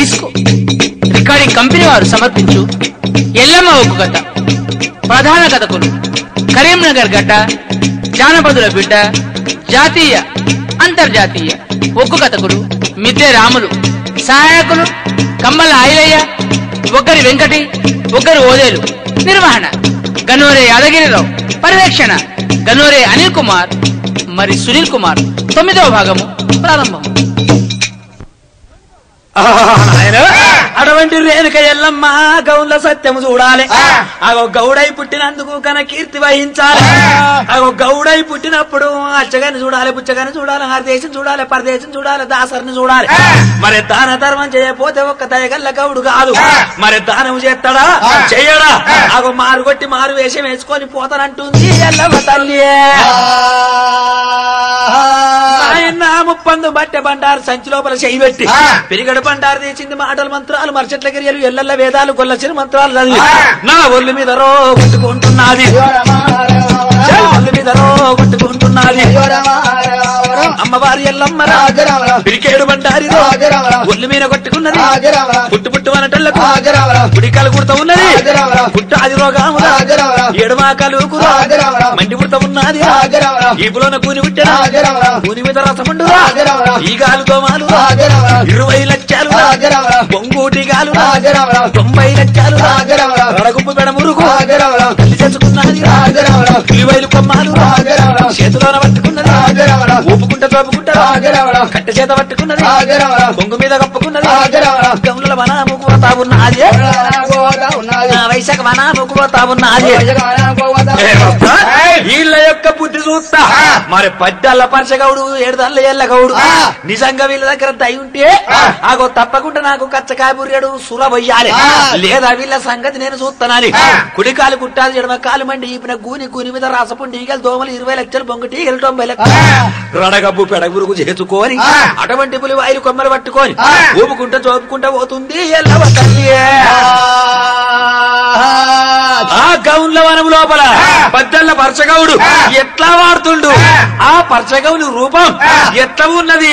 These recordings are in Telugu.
డిస్కో రికార్డింగ్ కంపెనీ వారు సమర్పించు. ఎల్లమ్మ ఒక కథ. ప్రధాన కథకులు కరీంనగర్ గడ్డ జానపదుల బిడ్డ జాతీయ అంతర్జాతీయ. ఒక్కు కథకులు మిద్దె రాములు సహాయకులు కమ్మల ఆయిలయ్య ఒకరి వెంకటి ఒకరు ఓదేలు. నిర్వహణ. గనోరే యాదగిరిరావు. పర్యవేక్షణ. గనోరే అనిల్ కుమార్ మరి సునీల్ కుమార్. తొమ్మిదవ భాగము ప్రారంభం. Ah, eine. అటువంటి రేణుక ఎల్లమ్మ గౌన్ల సత్యము చూడాలి. అగో గౌడై పుట్టినందుకు కన కీర్తి వహించాలి అగో గౌడై పుట్టినప్పుడు అచ్చగాని చూడాలి పుచ్చగాని చూడాలి హరిదేశం చూడాలి పరదేశం చూడాలి దాసరిని చూడాలి. మరి దాన ధర్మం చేయకపోతే ఒక్క దయగల్ల గౌడు కాదు. మరి దానం చేస్తాడా? చెయ్యడా అగో మారు కొట్టి మారు వేషం వేసుకొని పోతానంటుంది ఎల్లమ్మ తల్లి. ఆయన ముప్పందు బట్టె బండారు సంచి లోపల చేయి పెట్టి పెరిగడు బండారు తీసింది మాటలు మంత్రాలు. మర్చెట్ల గిరియలు ఎల్లల్ల వేదాలు గొల్లచిన మంత్రాలు చదివి. నా ఒళ్ళు మీద రో కొట్టుకుంటున్నది. ఒళ్ళు మీద రో కొట్టుకుంటున్నది. అమ్మవారి ఎల్లమ్మ పిరికేడు బండారి ఒళ్ళు మీద కొట్టుకున్నది. పుట్టు పుట్టు అనటల్లకు పుడికాలు కుడతా ఉన్నది. పుట్టు అది రోగాము ఏడుమాకాలు మండి పుడతా ఉన్నది. ఈపులోన కూని పుట్టిన కూని మీద రసముండు ఈ గాలు దోమాలు ఇరవై లక్షలు బొంగూటి గాలు తొంభై లక్షలు. రడగుప్పు పెడ మురుగు. తల్లి చేసుకున్నది పులివైలు కొమ్మాలు. చేతిలోన పట్టుకున్నది. ఊపుకుంట తోపుకుంట. కట్టె చేత పట్టుకున్నది. కొంగు మీద కప్పుకున్నది. గౌనుల వన ముగ్గుపోతా ఉన్నది వైశాఖ వన ముగ్గుపోతా ఉన్నది వీళ్ళ యొక్క బుద్ధి చూస్తా. మరి పద్దళ్ళ పరచగౌడు ఏడుదల్ల ఎల్ల గౌడు. నిజంగా వీళ్ళ దగ్గర దయ ఉంటే ఆగో తప్పకుండా నాకు కచ్చకాయ బుర్రెడు సురబయ్యాలి లేదా వీళ్ళ సంగతి నేను చూస్తానని. కుడి కాలు కుట్టాలి ఎడమ కాలు మండి ఈపిన గూని గూని మీద రాసపుండి ఈగలు దోమలు ఇరవై లక్షలు బొంగటి ఈగలు తొంభై లక్షలు. రడగబ్బు పెడగురుగు చేసుకొని అటువంటి పులి వాయిలు కొమ్మలు పట్టుకొని ఊపుకుంటా చోపుకుంటా పోతుంది ఎల్లవ తల్లి. ha ఆ గౌన్ల వనము లోపల. పద్దెల్ల పరచగౌడు. ఎట్లా వాడుతుండు? ఆ. పరచగౌని రూపం ఎట్లా ఉన్నది?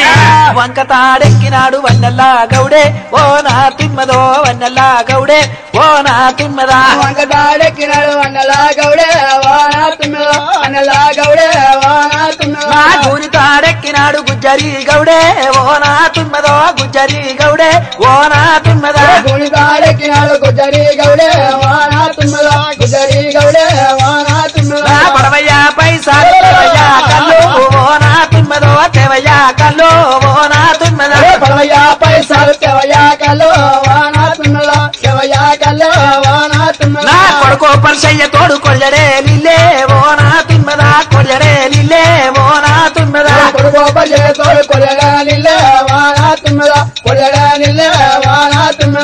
వంక తాడెక్కినాడు వన్నెల్లా గౌడే. ఓ నా తిమ్మదో వన్నెల్లా గౌడే. ఓ నా తిమ్మదా. వంకటాడెక్కినాడు అన్నలా గౌడే. వానా తుమ్మెలో అన్నలా గౌడే. వానా నా తుమ్మెలో గూని తాడెక్కినాడు గుజ్జరి గౌడే. ఓ నా తిమ్మదో గుజ్జరి గౌడే. ఓ నా తిమ్మదా. వానా తుమ్మెలో గుజరి గౌడే. వానా తుమ్మెలో నా పడవయ్యా పైసా తెవయ్యా కల్లు ఓ నా తిమ్మదో తెవయ్యా కల్లు ఓ నా తిమ్మదా పడవయ్యా పైసలు చెవయ్యా కల్లో వానా తుమ్మెలో చెవయ్యా కల్లో వానా నా తుమ్మెలో కొడుకు పరిచయ్య తోడు కొల్లడే లిల్లే ఓ నా తిమ్మదా కొల్లడే లిల్లే ఓ నా తిమ్మదా కొడుకో పల్లె తోడు కొల్లగా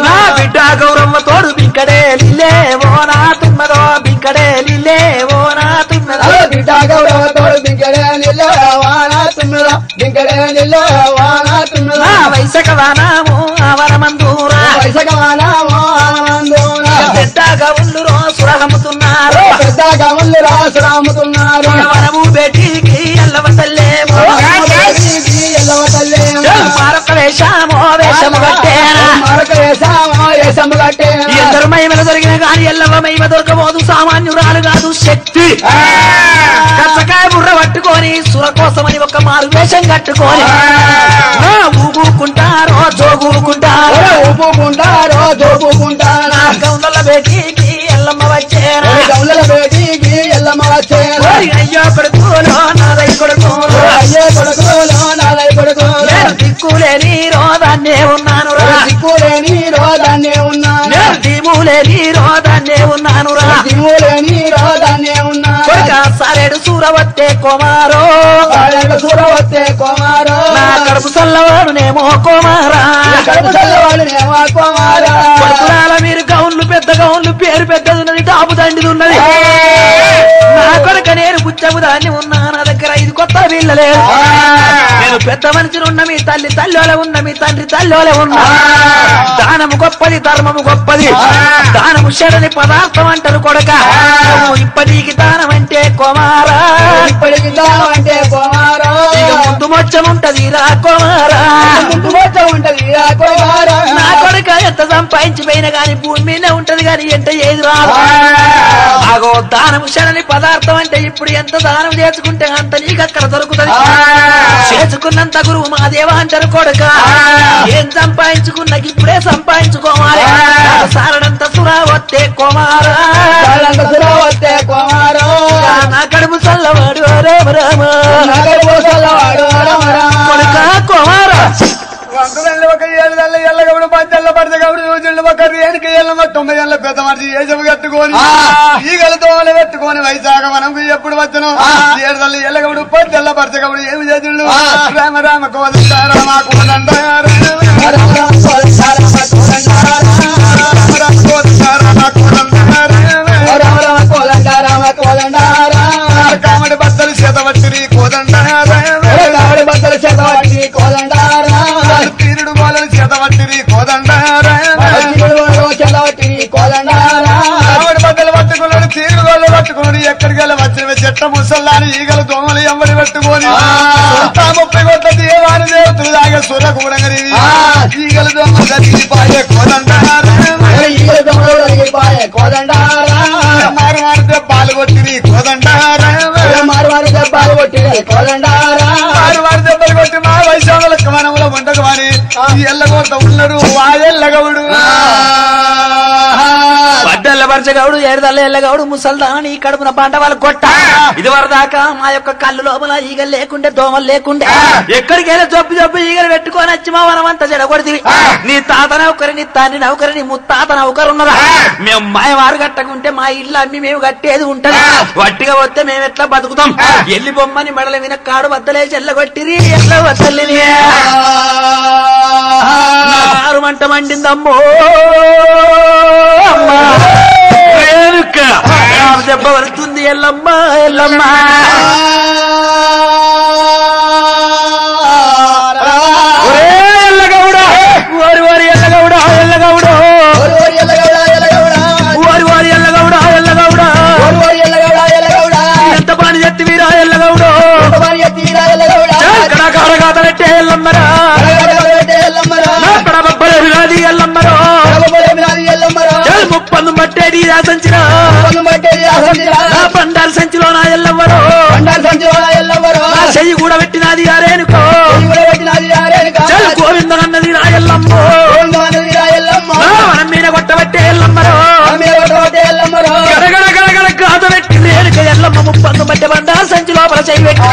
నా బిడ్డ గౌరమ్మ తోడు బింకడే లిల్లే ఓ నా తిమ్మదో బింకడే లిల్లే ఓ నా తిమ్మదా బిడ్డ గౌరవ తోడు దింకడే నిల్ల వానా తుమ్మిల దింకడే నిల్ల వానా తుమ్మిల నా వైశక వానాము అవరమందూరా వైసక వానా వానందోన పెద్దగా ఉండురో సురగముతున్నారు. పెద్ద గమల్లు రాసురాముతున్నారు వనము బేటీకి ఎందరు మహిమలు దొరికిన గాని ఎల్లవ మహిమ దొరకబోదు సామాన్యురాలు కాదు శక్తి. కచ్చకాయ బుర్ర పట్టుకొని సుర కోసమని ఒక మారు వేషం కట్టుకొని ఆ, ఊగుకుంటారో జోగుకుంటారో ఊపుకుంటారో దోపుకుంటారా గౌండల బేటీకి ఎల్లమ్మ వచ్చేనా గౌలల బేటీకి ఎల్లమ్మ వచ్చేనా ఓరి అయ్యో కొడుకులో నాదై కొడుకులో. అయ్యే కొడుకులో నాలై కొడుకులో. నేను దిక్కులేని రోదాన్నే ఉన్నాను రా దిక్కులేని నేను దిములేని రోదాన్నే ఉన్నాను రా దిగులేని రోదాన్నే ఉన్నాను కొడుక సరేడు సూరవత్తే కుమారో. కాళ్ళకు సూరవత్తే కుమారో. నా కడుపు చల్లవాడునేమో కుమారా. కడుపు చల్లవాడు నేమా కుమారా. కొడుకురాల మీరు గౌన్లు పెద్ద గౌన్లు పేరు పెద్దది ఉన్నది టాపు దండిది ఉన్నది నా కొడుక నేను బుచ్చము దాన్ని ఉన్నా నా దగ్గర ఐదు కొత్త వీళ్ళలేదు నేను పెద్ద మనిషిని ఉన్న మీ తల్లి తల్లోలే ఉన్న మీ తండ్రి తల్లోలే ఉన్నా. దానము గొప్పది ధర్మము గొప్పది. దానము చెడని పదార్థం అంటారు కొడక. ఇప్పటికి దానం అంటే కుమారా. ఇప్పటికి దానం అంటే కుమారా ముందు మొచ్చముంటది రా కుమారా. ముందు వచ్చ ఉంటది ఆ కుమారా. నా కొడుకు సంపాదించిపోయిన గాని భూమి మీదే ఉంటది గాని ఎంత ఏది రాదు. ఆగో దానం శరణి పదార్థం అంటే ఇప్పుడు ఎంత దానం చేసుకుంటే అంత నీకు అక్కడ దొరుకుతుంది. చేసుకున్నంత గురువు మా దేవ అంటారు కొడుక. ఏం సంపాదించుకున్నా ఇప్పుడే సంపాదించుకోవాలి. సారడంత సురా వస్తే కుమారా. సురవస్తే కుమారో. నా కడుపు చల్లవాడు రమ రమ. కొడుక కుమారా. ఒక ఏడు నెలల ఎల్లగవుడు పంచెల్ల పడితే గౌడు చూచిండు ఒక రేణుకి ఎల్లమ్మ తొమ్మిది ఏళ్ళ పెద్ద మనిషి ఏజము కట్టుకొని ఈగల దోమలు పెట్టుకొని వైశాఖ మనకు ఎప్పుడు వచ్చను? ఏడు నెలల ఎల్లగవుడు పంచెల్ల పడితే గౌడు ఏమి చేసిండు? రామ రామ కోదండ రామ కోదండ రమ కోదండ రామ. రామ కోదండ. కామడి బద్దలు చేత వచ్చిరి కోదండ తీరుడు గోళలు చేత వచ్చిరి కోదండ తిరుగుడు చేతబట్టి కోదండ రామ. ఆవిడ బద్దలు పట్టుకున్నాడు తీరు గోళ్ళు పట్టుకున్నాడు ఎక్కడికి వెళ్ళి వచ్చిన చెట్ట ముసల్లాని ఈగలు దోమలు ఎంబడి పెట్టుకొని ముప్పై కొట్ట దేవాని దేవతలు దాగే సుర కూడంగరి ఈగలు దోమ జరిగి పాయే కోదంటారు ఈగల దొంగలు ఒరిగిపాయే కోదండ రామ. మారు కొట్టిరి మారు మారు దెబ్బలు కొట్టి కోదండ రామ. మారు మారి దెబ్బలు కొట్టి మా వైశాఖల కమనంలో ఉండకు వారి ఎల్లగోత ఉన్నాడు ఆ ఎల్లగవుడు. వడ్డల్ల పరచగౌడు ఏడుదల్ల ఎల్లగౌడు ముసల్దాని కడుపున పంట వాళ్ళు కొట్ట. ఇది వరదాకా మా యొక్క కళ్ళు లోపల ఈగలు లేకుండే దోమలు లేకుండే. ఎక్కడికి వెళ్ళి జబ్బు జబ్బు ఈగలు పెట్టుకొని వచ్చి మా వనం అంతా చెడగొడిది నీ తాత నౌకరి నీ తండ్రి నౌకరి నీ ముత్తాత నౌకరు ఉన్నదా? మేము మాయవారు కట్టకుంటే మా ఇల్లు అమ్మి మేము కట్టేది ఉంటది. వట్టిగా వస్తే మేము ఎట్లా బతుకుతాం? ఎల్లి బొమ్మని మెడల విన కాడు వద్దలేసి ఎల్లగొట్టిరి ఎట్లా వద్దలేని ఆరు మంట మండిందమ్మో అమ్మా. దెబ్బ పడుతుంది ఎల్లమ్మ ఎల్లమ్మ. యా సంచిలో నా బండారు సంచిలో నా ఎల్లమ్మరో నా చెయ్యి కూడా పెట్టినది అరేనుకో చల్ గోవిందనన్నది నా ఎల్లమ్మో. మనం మీద కొట్టబట్టే ఎల్లమ్మరో. గడగడ గడగడ గాత పెట్టి నేనుక ఎల్లమ్మ ముప్పందు మట్టె పండాల సంచి లోపల చెయ్యి పెట్టి.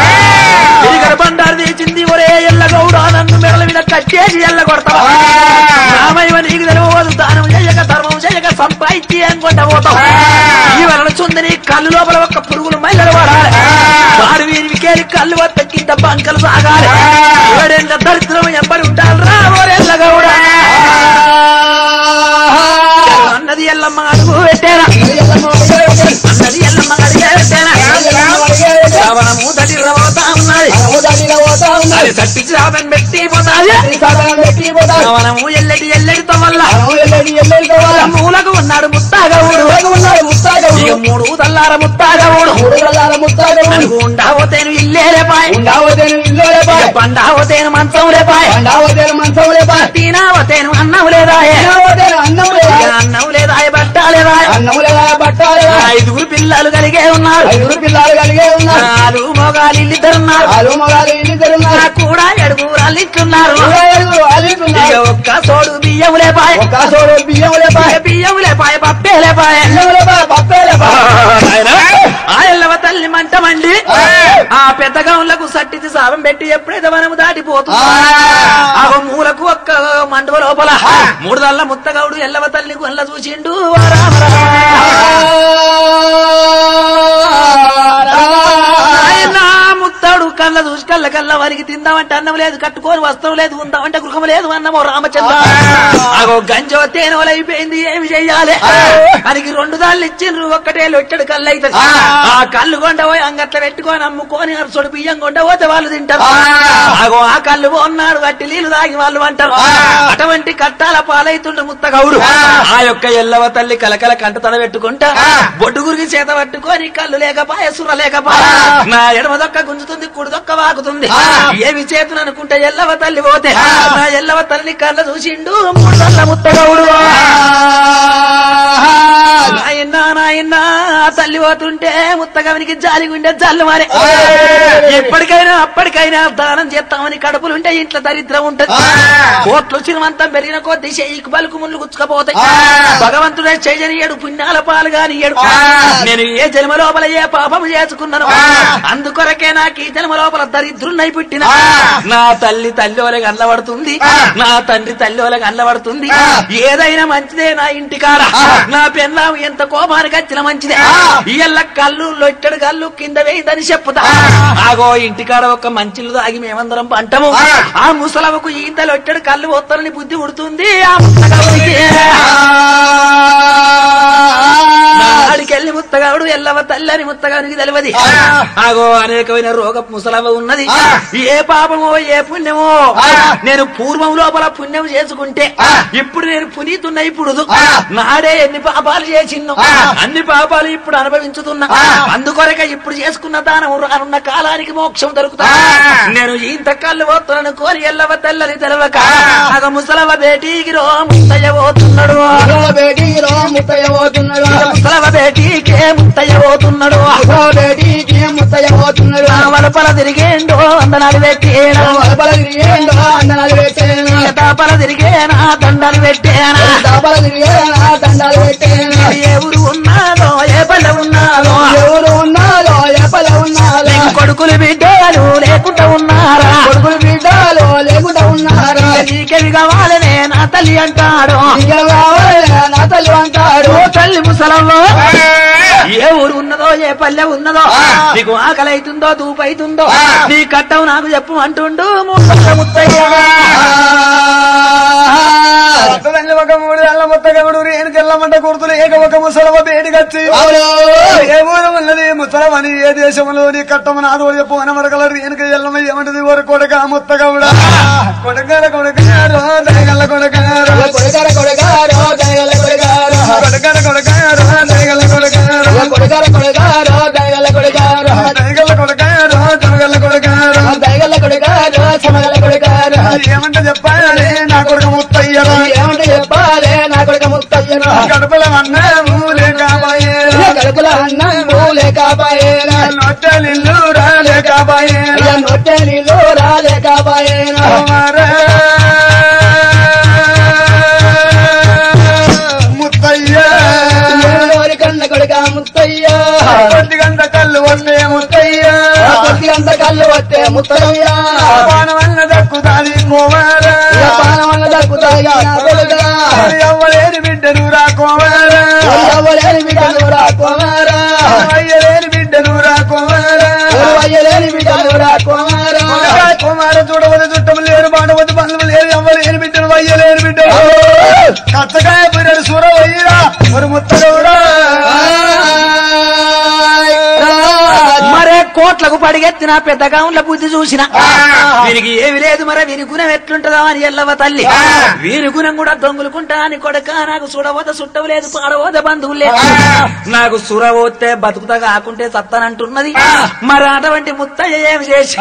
కట్టేసి ఎల్ల కొడతావా రామయ్య నీకు తెలియదు దానం చేయక ధర్మం చేయక సంపాదించి అనుకుంటా పోతావు ఈ వలన చుందని కళ్ళు లోపల ఒక పురుగులు మల్లెలు వాడాలి. వాడు వీరి కేరి కళ్ళు వద్ద కింద బంకలు సాగాలి. ఏడేళ్ళ దరిద్రం ఎంబడి ఉంటారు రా ఓరెల్లగౌడ అన్నది ఎల్లమ్మ అడుగు పెట్టేనా? అన్నది ఎల్లమ్మ అడిగే పెట్టేనా? రావణము రవతా ఉన్నది అది తట్టి రావని పెట్టి పోతాది రావణము ఎల్లడి ఎల్లడితో వల్ల. మూలకు ఉన్నాడు ముత్తాగవుడు ఇక మూడు తల్లార ముత్తాగవుడు ఉండావతేను ఇల్లేలే పాయ్ ఇక పండావతేను మంచం లేపాయ్ తినావతేను అన్నం లేదాయే ఇక అన్నం లేదాయ బట్ట లేదాయ ఐదుగురు పిల్లలు కలిగే ఉన్నారు. ఐదుగురు పిల్లలు కలిగే ఉన్నారు. నాలుగు మొగాలు ఇల్లిద్దరున్నారు. ఆలు మగాలు ఇల్లు తిరున్నారు నా కూడా ఏడుగురు ఐదుగురు అలీకున్నారు ఇక ఒక్క సోడు బియ్యం లేపాయ్ ఒక సోడు బియ్యం లేపాయ బియ్యం లేపాయ్ పప్పే లేపాయ్ బియ్యం లేపాయ పప్పే లేపాయ ఆ ఎల్లవ తల్లి మంట మండి. ఆ. పెద్ద గౌన్లకు సట్టిది సాపం పెట్టి ఎప్పుడైతే మనము దాటిపోతుంది. ఆ. మూలకు ఒక్క మండవ లోపల. మూడు దల్ల ముత్తగౌడు ఎల్లవ తల్లి గొల్ల చూసిండు. రామ. వారికి తిందామంటే అన్నం లేదు కట్టుకొని వస్త్రం లేదు ఉందామంటే గృహం లేదు అన్నమో రామచంద్ర. అగో గంజో తేనోలు అయిపోయింది ఏమి చెయ్యాలి మనకి రెండు దాళ్ళు ఇచ్చిండ్రు ఒక్కటే లొట్టడు కళ్ళు అయితే ఆ కళ్ళు కొండపోయి అంగట్ల పెట్టుకొని అమ్ముకొని అరసుడు బియ్యం కొండపోతే వాళ్ళు తింటారు. అగో ఆ కళ్ళు పోన్నాడు గట్టి నీళ్ళు తాగి వాళ్ళు అంటారు అటువంటి కట్టాల పాలైతుండ్రు ముత్తగౌడు ఆ. యొక్క ఎల్లవ తల్లి కలకల కంట తడ పెట్టుకుంటా బొడ్డు గురికి చేత పట్టుకొని కళ్ళు లేకపాయ సుర లేకపాయ నా ఎడమ దొక్క గుంజుతుంది కుడి దొక్క వాకుతుంది ఏమి చేతులు అనుకుంటే ఎల్లవ తల్లి పోతే? నా ఎల్లవ తల్లి కళ్ళ చూసిండు మూడు కళ్ళ ముత్తగౌడు నాయనా నాయనా ఆ తల్లి పోతుంటే ముత్తగవనికి జాలి గుండె జల్లు మారే. ఎప్పటికైనా అప్పటికైనా దానం చేస్తామని కడుపులుంటే ఇంట్లో దరిద్రం ఉంటది. కోట్లు శ్రీమంతం పెరిగిన కొద్ది చెయ్యికి బలుకు ముళ్ళు గుచ్చుకపోతాయి. భగవంతుడే చేయనియడు పుణ్యాల పాలు కానియడు నేను ఏ జన్మ లోపల ఏ పాపం చేసుకున్నాను? అందుకొరకే నాకు ఈ జన్మ లోపల దరిద్రున్నై పుట్టిన నా తల్లి తల్లి వాళ్ళకి అల్లబడుతుంది నా తండ్రి తల్లి వాళ్ళకి అల్లబడుతుంది ఏదైనా మంచిదే నా ఇంటి కాడ నా పెన్నాం ఎంత కోపానికి వచ్చిన మంచిదే. ఇయ్యల్ల కళ్ళు లొట్టడు కళ్ళు కింద వేయిందని చెప్పుతా. ఆగో ఇంటికాడ ఒక మంచిలు తాగి మేమందరం పంటము. ఆ. ముసలవకు ఈత లొట్టడు కళ్ళు పోతారని బుద్ధి ఉడుతుంది ఆ ముసలవకి ఆడికెళ్ళి ముత్తగాడు ఎల్లవ తల్లని ముత్తగానికి తెలియదు. ఆగో అనేకమైన రోగ ముసలవ ఉన్నది. ఏ పాపమో ఏ పుణ్యమో నేను పూర్వం లోపల పుణ్యం చేసుకుంటే ఇప్పుడు నేను పునీతున్నా ఇప్పుడు నాడే ఎన్ని పాపాలు చేసిన్నో అన్ని పాపాలు ఇప్పుడు అనుభవించుతున్నా అందుకొరక ఇప్పుడు చేసుకున్న దానం రానున్న కాలానికి మోక్షం దొరుకుతా. నేను ఇంత కళ్ళు పోతున్నాను కోరి ఎల్లవ తెల్లని తెలవక ఆగ ముసలవ బేటీకి రో ముత్తయ్య పోతున్నాడు. ముసలవ బేటీకే ముత్తయ్య పోతున్నాడు బేటీకి వలపల తిరిగేండో అందనాలు పెట్టేనా. వలపల తిరిగేండు అందనాలు పెట్టేను. తాపల తిరిగేనా దండాలు పెట్టేనా. దాపల తిరిగేనా దండాలు పెట్టేను. ఏ ఊరు ఉన్నాదో ఏ పల్లె ఉన్నాదో ఎవరు ఉన్నారో ఎపల ఉన్నారో. కొడుకులు బిడ్డలు లేకుండా ఉన్నారా. కొడుకులు బిడ్డలు లేకుండా ఉన్నారో. నీకెవి కావాలనే నా తల్లి అంటాడు. నా తల్లి అంటాడు తల్లి ముసలవ్వ ఏ ఊరు ఉన్నదో ఏ పల్లె ఉన్నదో నీకు ఆకలి అవుతుందో దూపు అవుతుందో నీ కట్టం నాకు చెప్పు అంటుండు ముత్తయ్య. ఒక మూడు అల్ల ముత్తగముడు రేణుకెళ్ళమంట కుర్తులు ఏక ఒక ముసలవ బేడిగచ్చి ఏ ఊరు ఉన్నది ముసలమని ఏ దేశంలో నీ కట్టమ నాదో చెప్పు అనమడగల రేణుక ఎల్లమ ఏమంటది ఓరు కొడక ముత్తగముడ కొడకార కొడకారు దయగల్ల కొడకారు కొడుకార కొడుకారో దయగల కొడుకారో కొడకార కొడకారు దయగల్ల కొడకారు కొడుకార కొడుకారో దయగల కొడుకారో దయగల్ల కొడకారు దయగల్ల కొడకారు దయగల కొడుకారో సమగల కొడుకారో ఏమంట చెప్పాలి నా కొడుకు ముత్తయ్యరా ఏమంటే చెప్పాలి నా కొడుక ముత్తయ్యను కడుపుల అన్నము లేకపోయే కడుపుల అన్నం లేకపోయేనా నొట్టలిల్లు రాలేకపోయే నొట్టె నీళ్ళు రాలేకపోయేనా ముత్తయ్య. కొద్ది గంట కళ్ళు వస్తే ముత్తయ్య. కొద్ది అంత కళ్ళు వస్తే ముత్తయ్య. పానవన్న దక్కుతాది కోమార పానవన్న దక్కుతాయిగా నా కొడుక ఎవ్వలేని బిడ్డను రా కోమార ఎవలేని బిడ్డలు రా కుమారా అయ్యలేని బిడ్డను రా కోమార అయ్యలేని బిడ్డలు రా కుమారా కుమార చూడవద్దు చుట్టము లేరు బాడవద్దు పనులు లేరు ఎవ్వలేని బిడ్డను అయ్యలేని బిడ్డను. కచ్చకాయ పిల్లలు సూరవయ్యరా. ఒక ముత్తగౌరా కోట్లకు పడిగెత్తిన పెద్ద గౌన్ల బుద్ధి చూసిన. వీరికి ఏమి లేదు మరి వీరి గుణం ఎట్లుంటదో అని ఎల్లవ తల్లి. వీరి గుణం కూడా దొంగులుకుంటా అని కొడక నాకు చూడబోత చుట్టవు లేదు పాడబోత బంధువులు లేదు. నాకు సురవోతే బతుకుతా కాకుంటే సత్తనంటున్నది. మరి అటువంటి ముత్తయ్య ఏమి చేసి?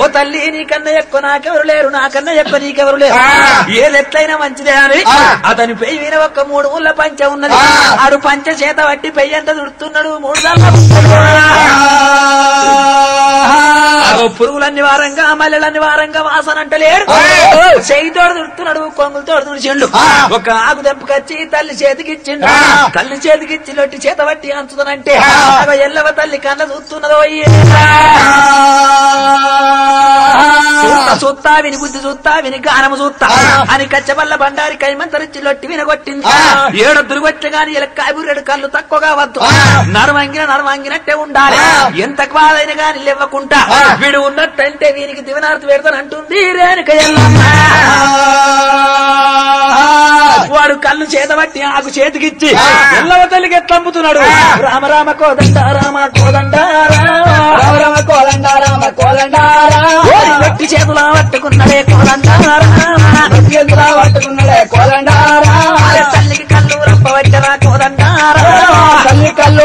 ఓ తల్లి నీకన్నా ఎక్కువ నాకెవరు లేరు నాకన్నా ఎక్కువ నీకెవరు లేరు. ఏది ఎట్లయినా మంచిదే అని అతని పెయ్యి మీద ఒక్క మూడు ముళ్ళ పంచ ఉన్నది. ఆడు పంచ చేత పట్టి పెయ్యి అంత దుడుతున్నాడు మూడు అగో పురుగులన్ని వారంగా మల్లెలన్ని వారంగా వాసన అంటలేడు చేయితోడు దుడుతున్నాడు కొంగులతోడు దుడిచిండు. ఒక ఆకు దెబ్బకొచ్చి తల్లి చేతికిచ్చిండు. తల్లి చేతికిచ్చి లొట్టి చేత పట్టి అంచుతానంటే ఎల్లవ తల్లి కన్న చూస్తున్నదో చూస్తా విని బుద్ధి చూస్తా విని గానము చూస్తా. అని కచ్చబల్ల బండారి కైమంతరిచ్చి లొట్టి వినగొట్టింది. ఏడొద్దులు కొట్టే గాని ఎలక్కాయ బుర్రెడు కళ్ళు తక్కువగా వద్దు. నరమంగిన నరమంగినట్టే ఉండాలి. ఎంత బాధైన గాని లేవకుంటా వీడు ఉన్నట్టంటే వీనికి దివనార్తి పెడతానంటుంది రేణుక ఎల్లమ్మ. వాడు కళ్ళు చేతబట్టి ఆకు చేతికిచ్చి ఎల్లవ తల్లికి ఎట్లంపుతున్నాడు రామ రామ కోదండ రామ కోదండ రామ రామ కోలండ రామ కోలండారా గట్టి చేతుల పట్టుకున్నదే కోదండ ఎందులా పట్టుకున్నాడే కోలండారా తల్లికి కళ్ళు రప్పవచ్చరా కోదండ తల్లి కళ్ళు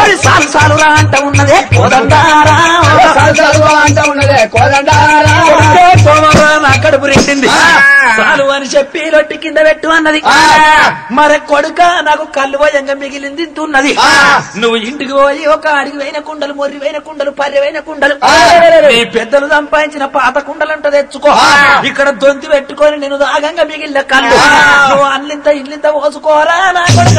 ఓరి సాలు సాలు రా అంట ఉన్నదే కోదండారా? సాలు సాలు అంటూ ఉండదు కోదండారా? సోమవారం నా కడుపు రెండింది చాలు అని చెప్పి రొట్టి కింద పెట్టు అన్నది. మరి కొడుక నాకు కళ్ళు భయంగా మిగిలింది తింటున్నది. నువ్వు ఇంటికి పోయి ఒక అడిగి వేయిన కుండలు మొర్రి వేయిన కుండలు పర్రె వేయిన కుండలు. నీ పెద్దలు సంపాదించిన పాత కుండలంట తెచ్చుకో. ఇక్కడ దొంతి పెట్టుకొని నేను దాగంగా మిగిలిన కళ్ళు. నువ్వు అల్లింత ఇల్లింత పోసుకోరా నా కొడుక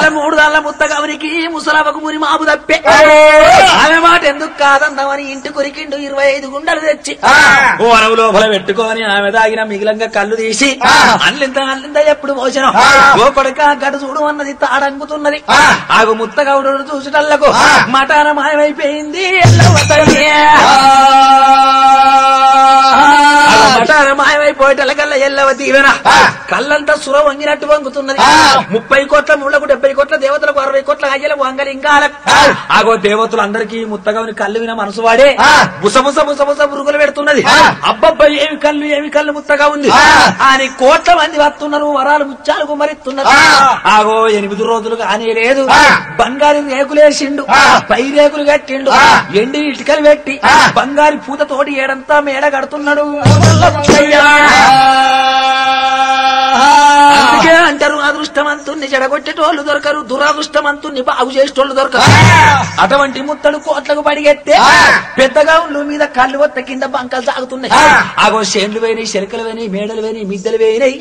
అరకల్ల మూడు దాళ్ళ ముత్తగవనికి ముసలవకు ముని మాపు తప్పే. ఆమె మాట ఎందుకు కాదన్నామని ఇంటి కొరికిండు ఇరవై ఐదు గుండలు తెచ్చి. ఓ అనవు లోపల పెట్టుకొని ఆమె దాగిన మిగిలంగా కళ్ళు తీసి. అల్లింత అల్లింత ఎప్పుడు మోసిన ఓ కొడుక గట చూడు అన్నది తాడంగుతున్నది. ఆగు ముత్తగౌడు చూసిటల్లకు మటాన మాయమైపోయింది మటాన మాయమైపోయేటల్లకల్లా ఎల్లవ దీవెన. కళ్ళంతా సుర వంగినట్టు వంగుతున్నది. ముప్పై కోట్ల ముళ్ళకు డెబ్బై కోట్ల దేవతలకు అరవై కోట్ల అయ్యల వంగలింగాలకు ఆగో దేవతలు అందరికీ ముత్తగవని కళ్ళు విన మనసు వాడే. బుస బుస బుస బుస పురుగులు పెడుతున్నది. అబ్బబ్బ ఏమి కళ్ళు ఏమి కళ్ళు ముత్తగా ఉంది? అని కోట్ల మంది వస్తున్నారు వరాలు ముత్యాలు కుమరిస్తున్నారు ఆగో ఎనిమిది రోజులు కానీ లేదు. బంగారు రేకులేసిండు పై రేకులు కట్టిండు ఎండి ఇటుకలు పెట్టి బంగారు పూత తోటి ఏడంతా మేడ కడుతున్నాడు. అంటారు అదృష్టవంతుణ్ణి చెడగొట్టేటోళ్ళు దొరకరు దురదృష్టవంతుణ్ణి బాగు చేసేటోళ్ళు దొరకరు. అటువంటి ముత్తడు కోట్లకు పడిగెత్తే పెద్దగా ఉండు మీద కళ్ళు వత్త కింద బంకలు సాగుతున్నాయి ఆగో చేన్లు వేయినాయి శరికలు వేయినాయి మేడలు వేయినాయి మిద్దెలు వేయినాయి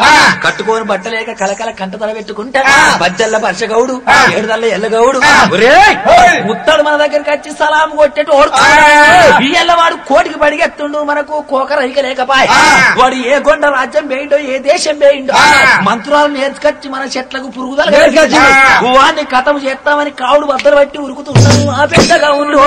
కట్టుకోని బట్టలేక కలకల కంట తల పెట్టుకుంటా బజ్జల్ల పరచగౌడు ఏడుదల్ల ఎల్లగౌడు! ముత్తడు మన దగ్గరికి వచ్చి సలాం కొట్టేటోడు ఇయ్యల్ల వాడు కోటికి పడిగెత్తుండు మనకు కోకరైక లేకపాయ. వాడు ఏ గొండ రాజ్యం వేయిండో ఏ దేశం వేయిండో మంత్రాలు నేర్చుకొచ్చి మన చెట్లకు పురుగుదల. వాడిని కథం చేస్తామని కావుడు బద్దలు పట్టి ఉరుకుతున్నాడు ఆ పెద్దగా ఉండు.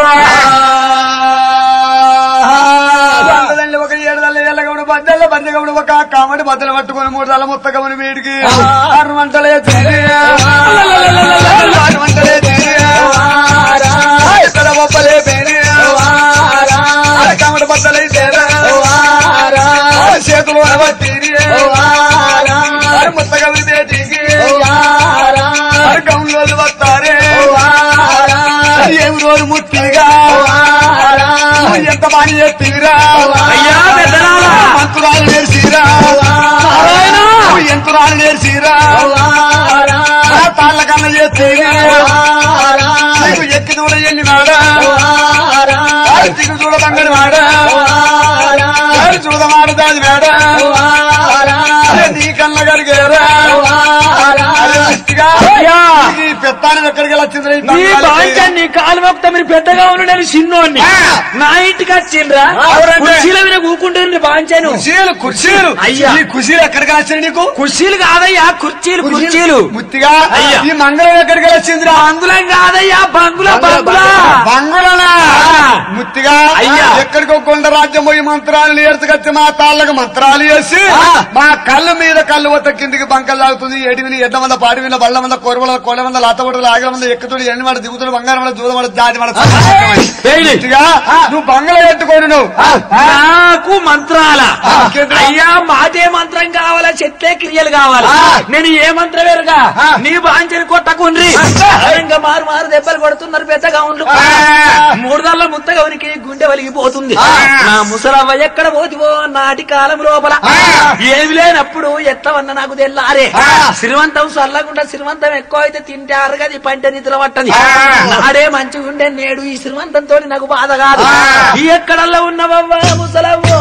ఒక ఏడుదల్ల ఎల్లగముడు బద్దెల్ల బద్దెగముడు ఒక కామడి బద్దలు పట్టుకొని మూడు దళ్ళ ముత్తగముని వీడికి. ఆరు మంటలే తీరి. ఆరు మంటలే తీరి. ఇతర బొప్పలే పేరి. కామడి బద్దలై చేతులు తీరి ఆరు ముత్తగముని బేటికి వస్తారే ఏమి రోజు ముత్తిగా ఎంత బాని ఎత్తిరా. మంత్రాలు నేర్చిరా ఎంతురాలు నేర్చిరా తాళ్ళ కన్నా ఎత్తిరా నీకు ఎక్కి దూడ దిగు చూడ బంగడి వాడా? చూడమాడ దాని వాడా? నీ కన్న గడిగేరా పెత్తానం ఎక్కడికి వచ్చింది బాంచన్ నీ కాలు మీరు పెద్దగా ఉండు నేను చిన్నోడిని. నా ఇంటికి వచ్చిండ్రా? కుర్చీల మీద కూకుంటుంది బాంచాను. కుర్చీలు కుర్చీలు. అయ్యా. ఈ కుర్చీలు ఎక్కడికి వచ్చింది నీకు? కుర్చీలు కాదయ్యా కుర్చీలు కుర్చీలు ముత్తిగా? అయ్యా. ఈ మంగళం ఎక్కడికి వచ్చిందిరా? బంగులం కాదయ్యా బంగుల బంగుల బంగుళనా. ముత్తిగా? అయ్యా. ఎక్కడికో కొండ రాజ్యం పోయి మంత్రాలు నేర్చుకొచ్చి మా తాళ్ళకు మంత్రాలు చేసి. మా కళ్ళు మీద కళ్ళు వత్త కిందికి బంకలు లాగుతుంది. ఎడివిని ఎడ్ల మంద పాడి మీద బళ్ళ మంద కొరవల కోళ్ళ మంద లాతబడులు ఆగల మంద ఎక్కుతుడు ఎండి మడ దిగుతుడు బంగారం మడ నువ్వు బంగళ పెట్టుకోను నువ్వు నాకు మంత్రాల. అయ్యా మాటే మంత్రం కావాలా? చెట్లే క్రియలు కావాలా. నేను ఏ మంత్రం ఎరుగా? ఆ. నీ బాంచని కొట్టకుండ్రి. ఇంకా మారు మారు దెబ్బలు కొడుతున్నారు పెద్దగా ఉండు. ఆ. మూడు దళ్ళ ముత్తగవనికి గుండె వలిగిపోతుంది. నా ముసలవ్వ ఎక్కడ పోతివో నాటి కాలం లోపల. ఏమి లేనప్పుడు ఎత్తవన్న నాకు తెల్లారే. శ్రీమంతం చల్లకుండా శ్రీమంతం ఎక్కువ అయితే తింటే అరగది పంట నిద్ర పట్టది. నాడే మంచిగా ఉండే నేడు ఈ శ్రీమంతంతో నాకు బాధ కాదు. ఎక్కడల్లా ఉన్నవవ్వా ముసలవ్వో?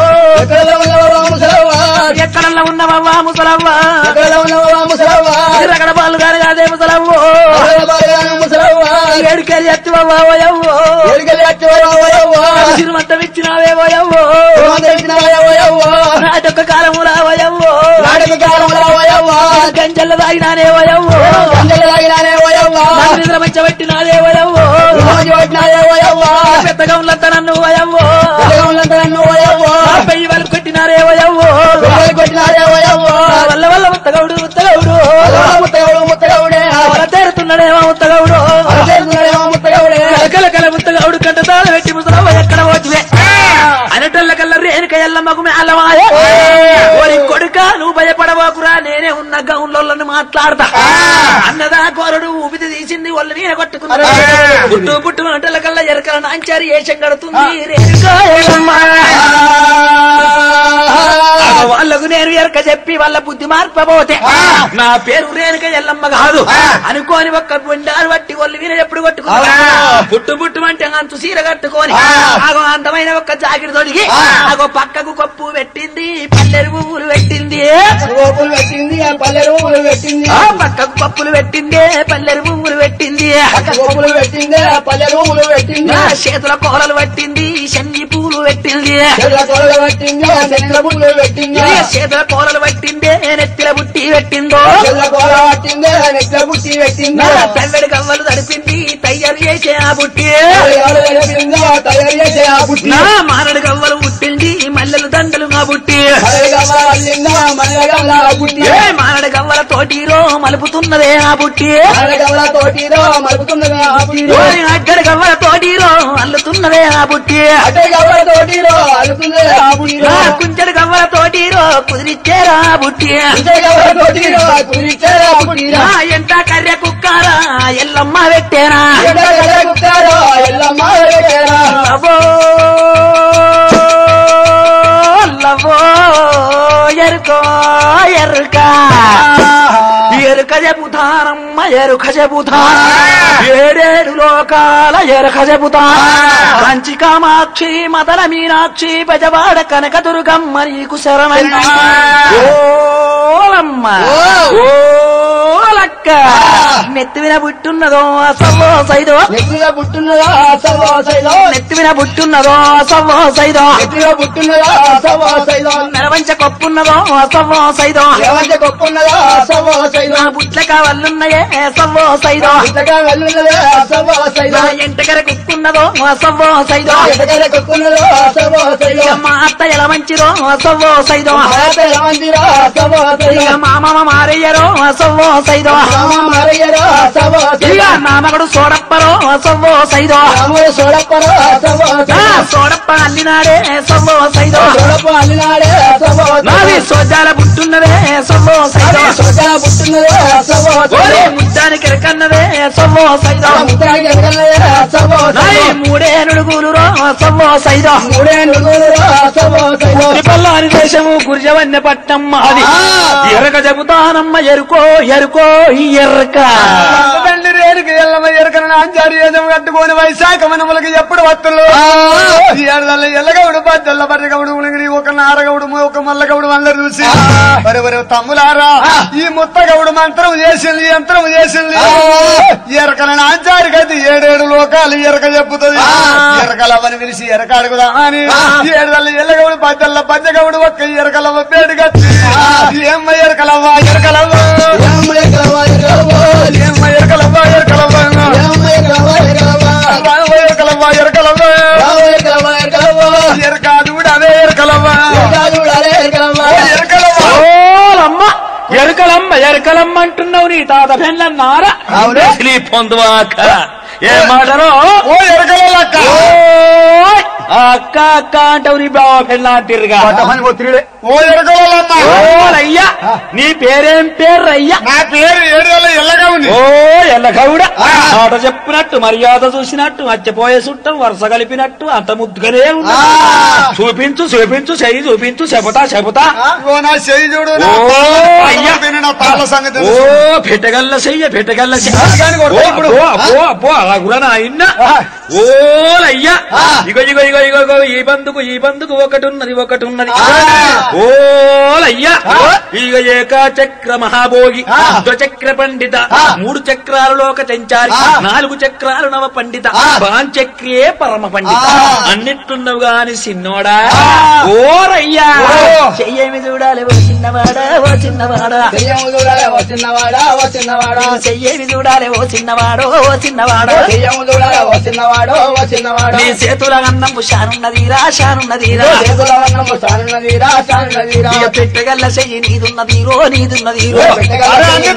ఎక్కడల్లా ఉన్నవవ్వా ముసలవ్వా? రగడ పాలు కాదు కాదే ముసలవ్వో? ఏడుకెళ్ళి ఎత్తువవ్వా ఓయవ్వో? శ్రీమంతం ఇచ్చినావే ఓయవ్వో? నాటొక్క కాలము రావయవ్వో గంజల్ల తాగినానే ఓయవ్వో? నన్ను నిద్ర మంచబెట్టినాదే ఓయవ్వో? పెద్దగా ఉన్నంత నన్ను ఓయవ్వో పెయ్యి వాళ్ళు కొట్టినారే ఓయవ్వో వల్ల వల్ల ముత్తగౌడు ముత్తగౌడు వల్ల తేరుతున్నాడేమో ముత్తగౌడు ముత్తగౌడు పెట్టి ఎల్లమ్మకు మేళమాయ ఓరి కొడుక నువ్వు భయపడబోకురా నేనే ఉన్న గౌన్లోళ్ళని మాట్లాడతా అన్నదా కోరడు ఊపిది తీసింది వాళ్ళు నేను కొట్టుకున్నా పుట్టు పుట్టు అనటల్ల కల్లా ఎరకల నాంచారి ఏషం కడుతుంది రేసుకో వాళ్ళకు నేను ఎరక చెప్పి వాళ్ళ బుద్ధి మార్పబోతే నా పేరు రేణుక ఎల్లమ్మ కాదు. అనుకోని ఒక్క గుండాలు పట్టి ఒళ్ళు వీర ఎప్పుడు కొట్టుకున్నా పుట్టు పుట్టు అంటే అంతు సీర కట్టుకొని. ఆగో అందమైన ఒక్క జాగిరి తొడిగి. ఆగో పక్కకు కొప్పు పెట్టింది పల్లెరు పువ్వులు పెట్టింది. పెట్టింది పువ్వులు పెట్టింది. పక్కకు పప్పులు పెట్టింది పల్లెరు పువ్వులు పెట్టింది. పెట్టింది పువ్వులు నా చేతుల కోలలు పట్టింది శన్ని పూలు పెట్టింది. పెట్టింది. ఈ చేతుల కోలలు పట్టింది నెత్తిల బుట్టి పెట్టిందో? పట్టింది నెట్ల బుట్టి పెట్టింది? తల్లడి కవ్వలు తడిపింది తయారు చేసే ఆ బుట్టి. తయారు చేసే ఆ బుట్టి? మారడు కవ్వలు పుట్టింది మల్లెలు దండలు ఆ బుట్టి బుట్టి మారడు కవ్వల తోటిలో మలుపుతున్నదే ఆ బుట్టి బుట్టి అడ్డడ కవ్వల తోటిలో అల్లుతున్నదే ఆ బుట్టి బుట్టి నా కుంచెడు కవ్వల తోటిలో కుదిరిచ్చేరా బుట్టి బుట్టి నా ఎంట కర్రె కుక్కారా ఎల్లమ్మ కుట్టారో ఎల్లమ్మ వేగేరా ఎరుకో ఎరుక ఎరుక చెబుతానమ్మ ఎరుక చెబుతాను ఏడేడు లోకాల ఎరుక చెబుతాను కంచి కామాక్షి మదన మీనాక్షి పెజవాడ కనక దుర్గమ్మ నీకు శరణమ్మ ఓలమ్మ ఓలక్క నెత్తివిన బుట్టున్నదో సవ్వో సైదో. నెత్తిగా పుట్టున్నదా సవో సైలో నెత్తివిన బుట్టున్నదో సవ్వో సైదో. నెత్తిగా పుట్టున్నదా సవో సైలో నెలవంచ కొప్పున్నదో సవ్వో సైదో. ఎవరి గొప్పన్నదా సవో సైలో సవ్వో సైదో ఎంటకర కుక్కున్నదో సవ్వో సైదో మా అత్త ఎలా మంచిరో సవ్వో సైదో మా మామ మారయ్యరో సవ్వో సైదో మారయ్యరా నా మగడు సోడప్పరో సవ్వో సైదో సోడప్పరా సోడప్ప అల్లినాడే సవ్వో సైదో సోడప్ప అల్లినాడే సవో నాది సోజాల బుట్టున్నదే సవ్వో సైదో సోడా పుట్టున్నదా ముద్దానికి ఎరకన్నదే సవ్వో సైదో. మూడే నుడుగులు రో సవ్వో సైదో. మూడే దేశము గురిజవన్య పట్నం అది. ఎరక చెబుతానమ్మ ఎరుకో ఎరుకో ఈ ఎర్రక తండ్రి రేణుకి ఎల్లమ్మ ఎరకన అంచారి ఏజం కట్టుకొని వైశాఖ మనములకి ఎప్పుడు వత్తులు ఏడదల్ల ఎల్లగౌడు బద్దల్ల బర్రెగౌడు ఉలిగిరి ఒక నారగౌడు ఒక మల్లగౌడు అందరు చూసి. మరి మరి తమ్ములారా ఈ ముత్తగౌడు మంత్రం చేసింది యంత్రం చేసింది ఎరకల నాంచారికి అయితే ఏడేడు లోకాలు ఎరక చెప్పుతుంది. ఎరకలవని పిలిచి ఎరక అడుగుదా అని. ఏడదల్ల ఎల్లగౌడు బద్దల్ల బద్దగౌడు ఒక్క ఎరకలవ్వ పేడు కట్టి ఏమ్మ ఎరకలవ్వ ఎరకలవ్వ. ఏమ్మ ఎరకలవ్వ ఎరకలవ్వ. ఎరకలవ్వ ఎరకలవ్వ. రామ ఎరగలవా ఎరగలవా ఎరకాదు అదే ఎరకలవ్వ. ఎరగాలుడాలే ఎరగలవా ఎరకలవ్వ ఓలమ్మ ఎరకలమ్మ ఎరకలమ్మ అంటున్నావు నీ తాత పెళ్ళన్నారా? పొందువాక. ఏ మాటలో? ఓ ఎరకలక్క ఓయ్! అక్క అక్క అంటావు నీ బావ పెళ్ళాంటిరుగా ఓలయ్యా నీ పేరేం పేరు అయ్యా నా పేరు ఓ ఎల్లగౌడ మాట చెప్పినట్టు మర్యాద చూసినట్టు మర్చిపోయే చుట్టం వరుస కలిపినట్టు అంత ముద్దుగానే ఉన్నా చూపించు చూపించు చెయ్యి చూపించు చెబుతా చెబుతా. ఓ నా చెయ్యి చూడు ఓ, అయ్యా. పెట్టగల్ల చెయ్య పెట్టగల్ల దాన్ని కొడతా. ఇప్పుడు. అలాగురా నాయన్న ఓలయ్యా ఇగో ఇగో ఇగో ఇగో ఇగో ఈ బందుకు ఈ బందుకు ఒకటి ఉన్నది ఒకటి ఉన్నది ఓలయ్యా ఇగ ఏక చక్ర మహాభోగి ద్వచక్ర పండిత మూడు చక్రాలు లోక చెంచారి నాలుగు చక్రాలు నవ పండిత పాంచక్రియే పరమ పండిత. అన్నిట్లున్నవు గాని సిన్నోడా? ఓరయ్యా! చెయ్యేమి చూడాలి ఓ చిన్నవాడా ఓ చిన్నవాడా? చూడాలే ఓ చిన్నవాడా ఓ చిన్నవాడా? చెయ్యేమి చూడాలి ఓ చిన్నవాడో ఓ చిన్నవాడో? చూడాలే ఓ చిన్నవాడో ఓ చిన్నవాడా? నీ చేతుల అన్నం పెట్టగల్ల చెయ్యి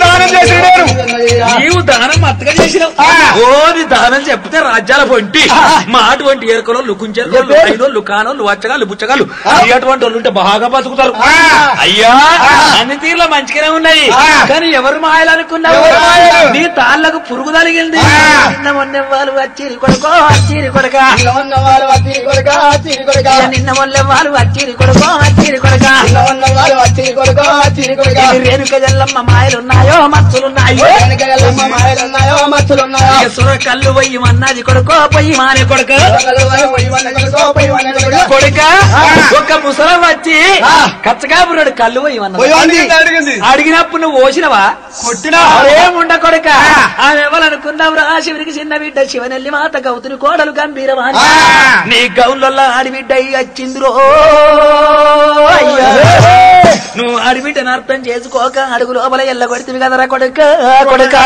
దానం చేసి నేను ఉన్నదిరా నీవు దానం మత్తగా చేసినావు. దానం చెప్తే రాజ్యాల పొంటి మా అటువంటి ఏరుకలోళ్ళు కుంచెలు ఐనోళ్ళు కానోళ్ళు వచ్చగాళ్ళు బుచ్చగాళ్ళు అటువంటి వాళ్ళు ఉంటే బాగా బతుకుతారు. అయ్యా అన్ని తీర్ల మంచిగానే ఉన్నాయి. కానీ ఎవరు మాయలు అనుకున్నావు? ఎవరు మాయలు? నీ తాళ్ళకు పురుగు తలిగింది నిన్న మొన్న వాళ్ళు వచ్చి కొడుక వచ్చి కొడుక. వాళ్ళు వచ్చిరి వచ్చిరి కొడక వారు రేణుక జల్లమ్మ మాయలున్నాయో మచ్చులున్నాయో సుర కళ్ళు పొయ్యి మన్నది కొడుకో పొయ్యి మానే కొడుకు. పోయి పోయి ఒక ముసలం వచ్చి కచ్చకాపురుడు కళ్ళు పోయి పోయి అడిగినప్పుడు నువ్వు ఓసినవా? కొట్టినా? ఏముండ కొడుక. ఆమె ఎవరనుకున్నావు రా శివునికి చిన్న బిడ్డ శివనెల్లి మాత గౌతుని కోడలు గంభీరవాణి. ఆ. నీ గౌన్లలో ఆడిబిడ్డ అయ్యి వచ్చిందిరో అయ్యా! నువ్వు ఆడిబిడ్డను అర్థం చేసుకోక అడుగు లోపల ఎల్ల కొడితివి కదరా కొడుక కొడుకా!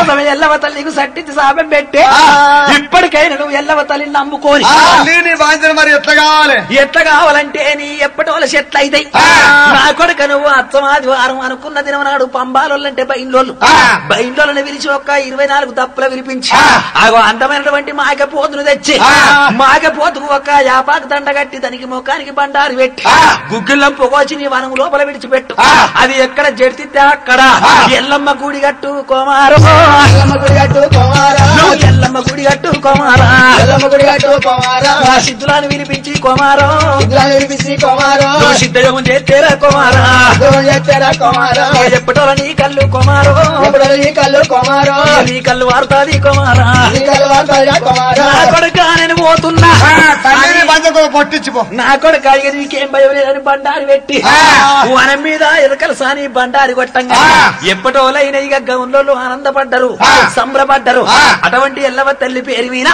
అందుకోసమే ఎల్లవ తల్లికి సట్టించి శాపం పెట్టే. ఇప్పటికైనా నువ్వు ఎల్లవ తల్లిని నమ్ముకోని. మరి ఎట్లా కావాలి? ఎట్లా కావాలంటే నీ ఎప్పటి వాళ్ళ చెట్లు అయితాయి. నా కొడుక నువ్వు అత్తమాది వారం అనుకున్న దినం నాడు పంబాలోళ్ళంటే బయలుళ్ళు బయలుళ్ళని విరిచి ఒక ఇరవై నాలుగు తప్పుల విరిపించి. ఆగో అందమైనటువంటి మాకపోతును తెచ్చి. మాకపోతుకు ఒక యాపాకు దండ కట్టి దానికి ముఖానికి బండారు పెట్టి. గుగ్గిళ్ళం పొగోచి నీ వనం లోపల విడిచిపెట్టు. అది ఎక్కడ జడితే అక్కడ. ఎల్లమ్మ గుడి కట్టు కోమారో ఎల్లమ్మ గుడి ఎల్లమ్మ గుడి ఎల్లమ్మ గుడి సిద్ధులను వినిపించి కోమారో. నువ్వు సిద్ధయోగం చేస్తేరా కుమారా. దూరం చేస్తారా కుమారా. ఎప్పటోల నీ కళ్ళు కుమారో. నీ కళ్ళు కుమారా. నీ కళ్ళు వారుతాది కుమారా. నీ కళ్ళు వాడతారా కుమారా. నా కొడుక నేను పోతున్నా. తల్లిని పొట్టించిపో నా కొడుక ఇక నీకేం భయం లేదని బండారి పెట్టి. వనం మీద ఎరకల సాని బండారి కొట్టంగా. ఎప్పటోలైన ఇక గౌన్లో ఆనందపడ్డరు సంబరపడ్డరు అటువంటి ఎల్లవ తల్లి పేరు మీద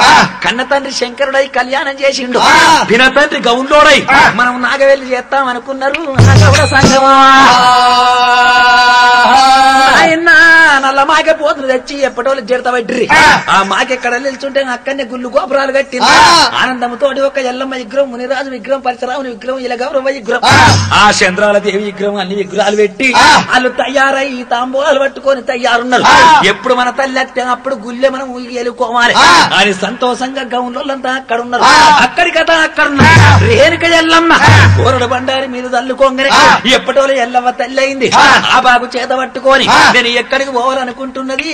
కన్న తండ్రి శంకరుడై కళ్యాణం చేసిండు. పిన తండ్రి గౌన్లోడై మనం నాగవెల్లి చేస్తాం అనుకున్నారు. నాగవుడ సంగమా ఆయన నల్ల మాకే పోతులు తెచ్చి ఎప్పటోళ్ళు జడత పడ్డ్రి ఆ. మాకెక్కడ నిల్చుంటే అక్కడనే గుళ్ళు గోపురాలు కట్టింది ఆనందంతో ఒక ఎల్లమ్మ విగ్రహం మునిరాజు విగ్రహం పరశురాముని విగ్రహం ఇలా గౌరవ విగ్రహం. ఆ. చంద్రాల దేవి విగ్రహం అన్ని విగ్రహాలు పెట్టి వాళ్ళు తయారై తాంబూలాలు పట్టుకొని తయారున్నారు. ఎప్పుడు మన తల్లి అప్పుడు గుళ్ళె మనం ఎలుకోవాలి అని సంతోషంగా గౌన్లంతా అక్కడ ఉన్నారు అక్కడి కథ అక్కడ ఉన్నారు రేణుక ఎల్లమ్మ. కోరడు బండారి మీరు తల్లుకోంగనే. ఎప్పటోళ్ళు ఎల్లవ్వ తల్లి అయింది? ఆ. బాబు చేత పట్టుకొని నేను ఎక్కడికి పోవాలనుకుంటున్నది?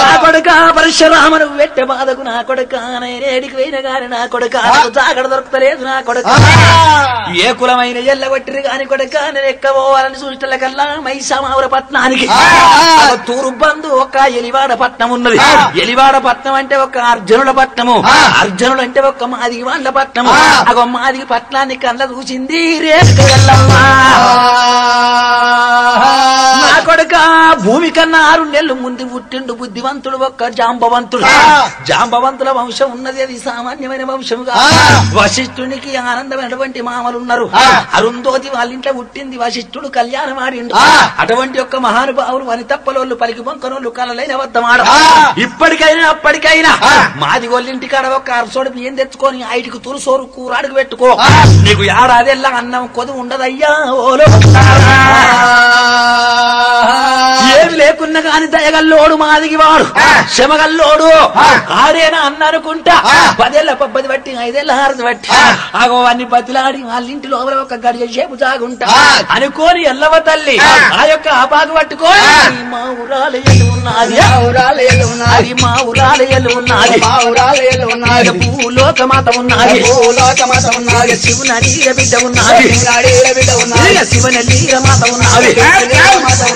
నా కొడుక పరశురామను పెట్టే బాధకు నా కొడుక నేనేడికి పోయిన గాని నా కొడుక జాగడ దొరకలేదు నా కొడుక. ఏ కులమైన ఎల్లగొట్టిరు కాని కొడుక నేను ఎక్క పోవాలని చూసిన కల్లా మైసామావుర పట్నానికి తూరు బంధు ఒక ఎలివాడ పట్నం ఉన్నది ఎలివాడ పట్నం అంటే ఒక అర్జునుల పట్నము. అర్జునుడు అంటే ఒక మాదిగి వాళ్ళ పట్నము అగో మాదిగి పట్నాన్ని కళ్ళ చూసింది రేపు కొడుక భూమి కన్నా ఆరు నెలలు ముందు పుట్టిండు బుద్ధివంతుడు ఒక్క జాంబవంతుడు. జాంబవంతుల వంశం ఉన్నది అది సామాన్యమైన వంశం వశిష్ఠునికి ఆనందమైనటువంటి మామలు ఉన్నారు అరుంధోతి వాళ్ళ ఇంట్లో పుట్టింది వశిష్ఠుడు కళ్యాణం ఆడిండు. అటువంటి యొక్క మహానుభావులు వనితప్పలోళ్ళు పలికి బొంకనోళ్ళు కలలైన వద్దమాడ ఇప్పటికైనా అప్పటికైనా మాది గొల్లింటి కాడ ఒక అరసోడు బియ్యం తెచ్చుకొని ఐటికి తురుసోరు కూరాడికి పెట్టుకో. నీకు ఏడాదెల్లా అన్నం కొదు ఉండదయ్యా ఓలో. ఏమి లేకున్నా కాని దయగల్లోడు మాదిగి వాడు. శమగల్లోడు ఆడేనా అన్ననుకుంటా పదేళ్ళ పబ్బది బట్టి ఐదేళ్ళ హారతి బట్టి ఆగో అన్ని బతిలాడి వాళ్ళ ఇంటి లోపల ఒక గడియ సేపు జాగుంటా. అనుకోని ఎల్లవ తల్లి. ఆ. యొక్క ఆపాకు పట్టుకోని మా ఊరాలయలు ఉన్నది. మా ఊరాలు ఎల్లు ఉన్నది. మా ఊరాలయలు ఉన్నది. మా ఊరాలు ఎల్లు ఉన్నది. భూలోకమాత ఉన్నది. భూలోకమాత ఉన్నది. శివుని బిడ్డ ఉన్నది. నాడీల బిడ్డ ఉన్నది. మాత ఉన్నది.